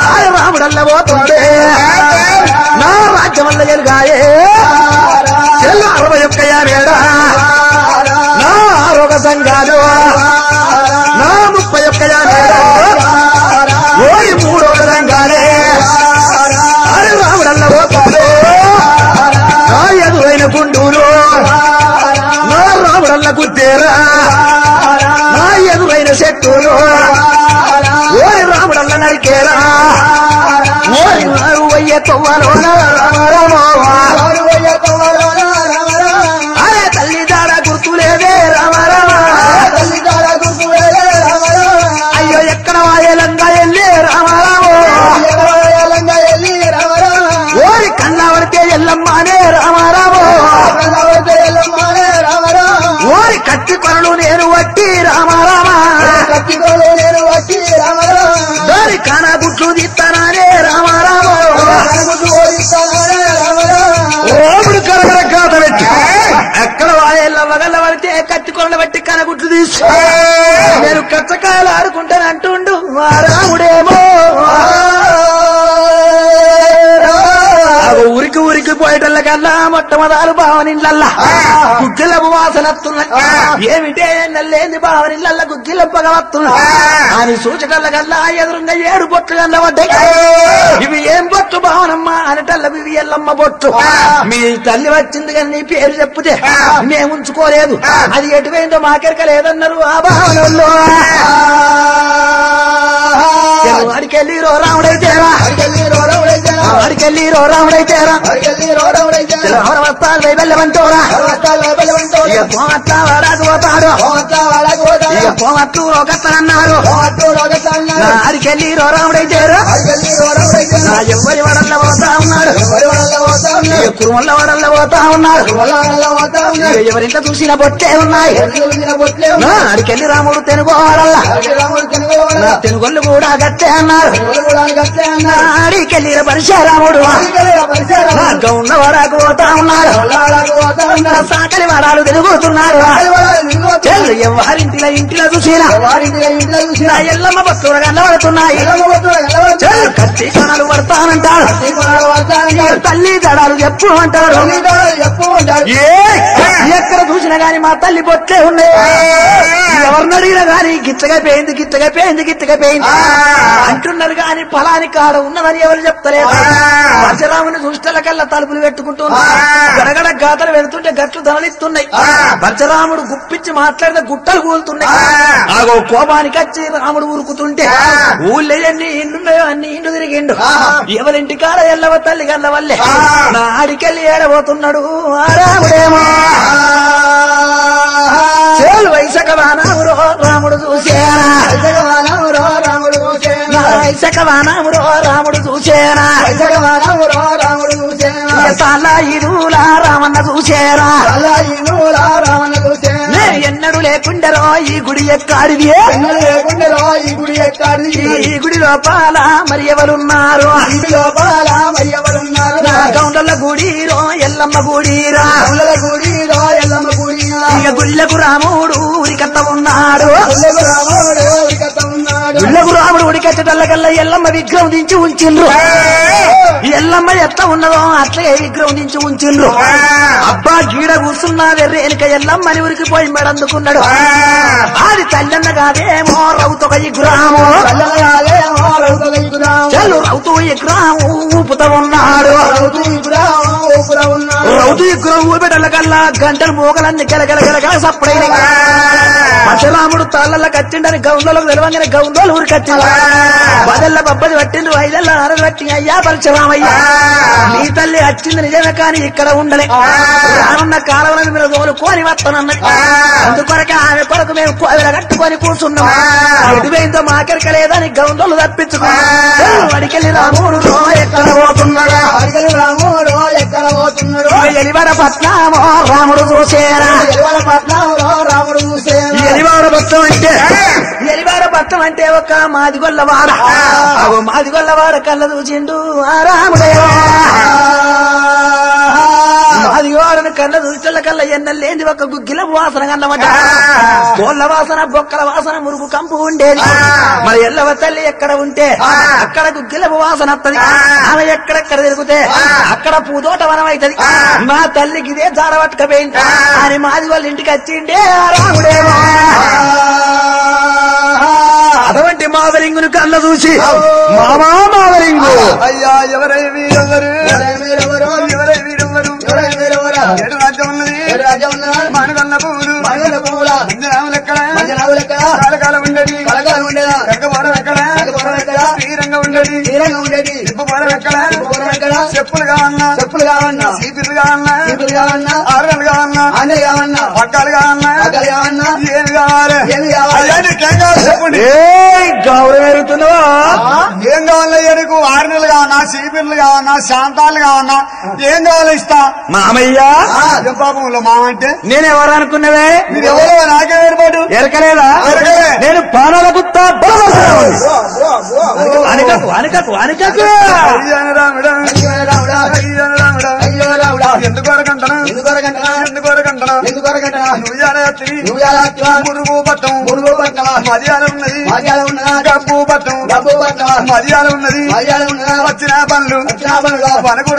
ఆయన రాముడల్ల పోతుంటే నా రాజ్యం వల్ల ఎలుగాయే చెల్లు అరవై ఒక్క యాభేడా నా ఆరోగ్య సంఘాలు నా ముప్పై ఒక్క యాభేడా పళ్ళకు తేరా. నా ఎదురైన శక్తులు ఓరి రాముడల్ల నరికేరా. ఓరి వారు వయ్య తవ్వలో అరే తల్లి దాడ గుర్తులేదే రామారామ అయ్యో ఎక్కడ వాయలంగా వెళ్ళి ఓరి కన్నా పడితే ఎల్లమ్మానే రామారాము ఓరి కత్తి కొనలు నేను వట్టి రామారామ. దారి కానా గుట్లు తీస్తానానే రామారాము. ఓముడు కరగర కాత పెట్టి ఎక్కడ వాయల్ల వగల పడితే కత్తి కొనలు బట్టి కనగుట్లు తీసు. నేను కచ్చకాయలు ఆడుకుంటాను అంటుండు రాముడేమో. ఉరికి ఉరికి పోయేటల్ల కల్లా మొట్టమొదలు భావనిళ్ళల్లా గుగ్గిలపు వాసన వస్తున్నాయి ఏమిటే నల్లేంది భావనిళ్ళల్లా గుగ్గిల పొగ వస్తున్నాయి అని సూచకల్ల కల్లా ఎదురుగా ఏడు బొట్లు కల్లా ఇవి ఏం బొట్టు భావనమ్మా అనటల్ల ఇవి ఎల్లమ్మ బొట్టు. మీ తల్లి వచ్చింది కానీ నీ పేరు చెప్పుతే మేము ఉంచుకోలేదు. అది ఎటువైందో మాకెరక లేదన్నారు ఆ. భావనల్లో అడికెళ్ళి రో రాముడైతేరా అడికెళ్ళి రో రాముడైతేరా ఎవరు వస్తారు వెళ్ళమంటోరా ఇక పోవట్లా వాడాకు పోతాడు. ఇక పోవట్లు ఒకత్తనన్నారు నా అడికెళ్ళి రో రాముడైతేరా ఎవరి వడల్ల పోతా ఉన్నాడు. కురుమల్ల వడల్ల పోతా ఉన్నాడు. ఎవరింట చూసిన బొట్టే ఉన్నాయి. అడికెళ్ళి రాముడు తెనుగో వడల్లా. కూడా గట్టే అన్నారు. అడికెళ్ళి పరిశరాముడు నా గౌన్న వరకు పోతా ఉన్నాడు. నా సాకలి వరాలు తిరుగుతున్నారు చెల్లు ఎవరింటిలో ఇంటిలో చూసినా. ఎల్లమ్మ బస్సులు కనబడుతున్నాయి చెల్లు కత్తి కొనలు పడతానంటాడు. తల్లి దడాలు చెప్పు అంటాడు? ఏ ఎక్కడ చూసినా గాని మా తల్లి బొట్లే ఉన్నాయి ఎవరిని అడిగినా గాని గిచ్చగా పోయింది గిచ్చగా పోయింది గిచ్చగా పోయింది. అంటున్నారు గాని ఫలాని కాడ ఉన్నదని ఎవరు చెప్తలేదు పరశురాముని దుష్టల కల్లా తలుపులు పెట్టుకుంటున్నారు గడగడ గాతలు వెళ్తుంటే గట్లు ధనలిస్తున్నాయి పరశురాముడు గుప్పించి మాట్లాడితే గుట్టలు కూలుతున్నాయి. ఆగో కోపానికి వచ్చి రాముడు ఊరుకుతుంటే ఊళ్ళో ఎన్ని ఇండ్లున్నాయో అన్ని ఇండ్లు తిరిగిండు. ఎవరింటి కాడ ఎల్లవ తల్లి గల్ల వల్లే. నా ఆడికెళ్ళి ఏడబోతున్నాడు. రాముడేమో. చేలు వానామురో రాముడు చూసేనా రాముడు చూసేనా నా వైశక వానామురో రాముడు చూసేనా రాముడు చూసేనా సాలా ఇరులా రామన్న చూసేరా ఇనులా రావణ చూసేనా నేను ఎన్నడు లేకుండరో ఈ గుడి ఎక్కాడిది లేకుండలో ఈ గుడి ఎక్కాడి ఈ గుడి లోపల మరి ఎవరున్నారు? ఇంటి లోపల మరి ఎవరున్నారు? గౌండల గుడిరో ఎల్లమ్మ గుడిరా. రాముల గుడిలో ఎల్లమ్మ గుడి ఇక గుళ్ళకు రాముడు ఉరికత్త ఉన్నాడు. రాముడు కథ ఉన్నాడు. గుళ్ళకు రాముడు ఉడికెచ్చటల్లకల్లా ఎల్లమ్మ విగ్రహం దించి ఉంచిండ్రు. ఎల్లమ్మ ఎట్లా ఉన్నదో అట్లే విగ్రహం దించి ఉంచిండ్రు. అబ్బా గీడ కూర్చున్నా వెర్రేనిక ఎల్లమ్మని ఉరికిపోయి మెడందుకున్నాడు అది తల్లన్న కాదేమో రౌతొక విగ్రహము. చెల్లు రౌతు విగ్రహం ఊపుతా ఉన్నాడు. రౌతు విగ్రహం ఊపెటల్లకల్లా గంటలు మోగలన్నీ గెలగల గెలగల సప్పుడైన పరశురాముడు తాళ్ళ కచ్చిండని గౌన్లకు తెలవంగానే గౌన్లోలు ఊరికి వచ్చింది బదల్ల బబ్బది పట్టిండ్రు ఐదల్ల అరలు పట్టి అయ్యా పరశురామయ్య. నీ తల్లి వచ్చింది నిజమే కానీ ఇక్కడ ఉండలే. రానున్న కాలంలో మీరు తోలుకొని వస్తానన్నది అందుకొరకే ఆమె కొరకు మేము కోవిల కట్టుకొని కూర్చున్నాం. పోయిందో మాకెరక లేదని గౌన్లోలు తప్పించుకున్నాం. అడికెళ్ళి రాముడు ఎక్కడ పోతున్నాడా అడిగలు రాముడు ఎక్కడ పోతున్నాడు ఎలివర పట్నామో రాముడు చూసేరా. ఎలువల పట్నంలో రాముడు చూసేనా ఎలివాడ పట్నం అంటే ఎలివాడ పట్నం అంటే ఒక మాదిగొల్లవాడ అవు మాదిగొల్లవాడ కళ్ళ చూచిండు ఆ. రాముడేవా మాదిగోడను కళ్ళ చూచల్ల కళ్ళ ఎన్నెల్లేంది ఒక గుగ్గిల వాసన కన్నమాట కోళ్ళ వాసన బొక్కల వాసన మురుగు కంపు ఉండేది. మరి ఎల్లవ తల్లి ఎక్కడ ఉంటే అక్కడ గుగ్గిల వాసన వస్తది ఆమె ఎక్కడెక్కడ తిరుగుతే అక్కడ పూదోట వనం అవుతుంది మా తల్లికి ఇదే జాడ పట్టుకపోయింది. అని మాది వాళ్ళ ఇంటికి వచ్చిండే ఆ రాముడేమో అటువంటి మావరింగును కళ్ళ చూసి మామా మావరింగు. అయ్యా ఎవరై వీరెవరు? ఎవరై? ఏడు రాజ్యం ఉన్నది. ఏడు రాజ్యం ఉన్నదా? మానగల్ల పువ్వులు మగల పువ్వుల మంజనాములు ఎక్కడ? మంజనావులు ఎక్కడ? కాలకాలం ఉండేది. కలకాలం ఉండేదా? ఎక్కడ? కనకపురం ఎక్కడ? శ్రీరంగం ఉండేది. తీరంగా ఉండేది ఎక్కడ? ఎక్కడ? చెప్పులు కావన్నా చెప్పులు కావన్నా సీపీలు కావన్నా చీపులు కావన్నా ఆరుగలు కావన్నా ఆనే కావన్నా పక్కాలు కావన్నా పక్కలు కావన్నా ఏమి కావాలి ఏమి కావాలి? కావాలి చెప్పండి. గౌరవం ఎరుగుతున్నావా? ఏం కావాలయ్యా నీకు? ఆరు నెలలు కావన్నా సీపీలు కావన్నా శాంతాలు కావన్నా ఏం కావాలి ఇస్తా? మామయ్య. ఏం పాపంలో మామ అంటే. నేనెవరు అనుకున్నవే? మీరు ఎవరో? నాకే ఏర్పాటు? ఎరకలేదా? ఎరకలే. నేను పానాల గుత్త అనకకు குவானுக்காக்கு ఎందుకు ఎందుకు అరగంటనా? ఎందుకు ఎందుకు అరగంటనా? నువ్వు మురుగు పట్టం మర్యాద ఉన్నది మర్యాద ఉన్నదా? గబ్బు పట్టం డబ్బు పట్నమా మర్యాద ఉన్నది మర్యాద ఉన్నదా? వచ్చిన పనులు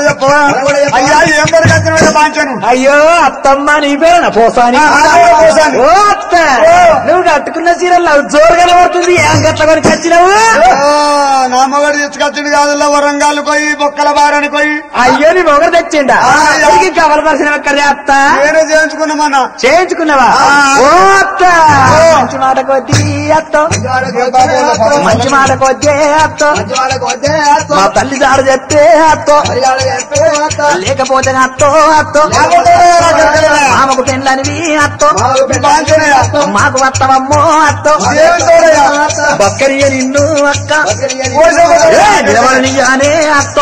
చెప్పవా? అయ్యా ఏం వరకంటే పాంచాను అయ్యో అత్తమ్మ నీ పేరు పోసాని. పోసాని. ఓ అత్త నువ్వు కట్టుకున్న చీరలు జోరు కనబడుతుంది ఏం గట్ల వచ్చినావు నా మొగడు తెచ్చుకొచ్చింది కాదు వరంగాలు పోయి బొక్కల బారని పోయి. అయ్యో నీ మొగరు తెచ్చిండా యా. నీకు కవల ఒక్కరే అత్త నేనే చేయించుకున్నామన్నా చేయించుకున్నావా. ఓ. అత్త. మంచి మాట కొద్ది అత్త. మంచి మాట కొద్దే అత్త. మా తల్లి దాడు చెప్తే అత్తో. లేకపోతే అత్తో. అత్తో మామకు అత్తో. మాకు వత్తవమ్మో అత్తో. బక్కరియ నిన్ను అక్క. ఏ, నిలబడనియ్యానే అత్తో.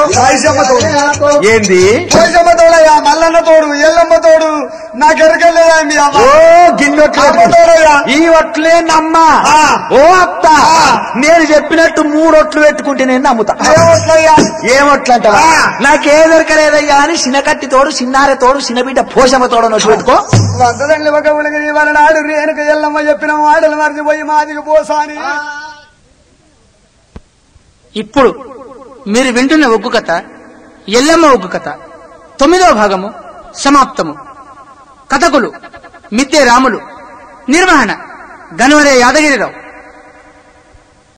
ఏంది? పోసమ్మ తోడయ్యా మల్లన్న తోడు ఎల్లమ్మ తోడు. నాకెరకలేదా మీ అమ్మ? ఓ గిన్నెట్లు తోడయ్యా. ఈ ఒట్లే నమ్మ. ఓ అత్త నేను చెప్పినట్టు మూడు ఒట్లు పెట్టుకుంటే నేను నమ్ముతా. ఏమొట్లంటావా ఆ. నాకే దొరకలేదయ్యా అని చిన్నకట్టి తోడు చిన్నారె తోడు చిన్న బిడ్డ పోషమ్మ తోడు నొట్టు పెట్టుకో. వందదండ్రి ఒక వాళ్ళ నాడు రేణుక ఎల్లమ్మ చెప్పిన మాటలు మర్చిపోయి మాదికి పోసాని ఇప్పుడు మీరు వింటున్న ఒగ్గు కథ ఎల్లమ్మ ఒగ్గు కథ. తొమ్మిదవ భాగము సమాప్తము. కథకులు మిద్దె రాములు నిర్వహణ గనవరే యాదగిరిరావు.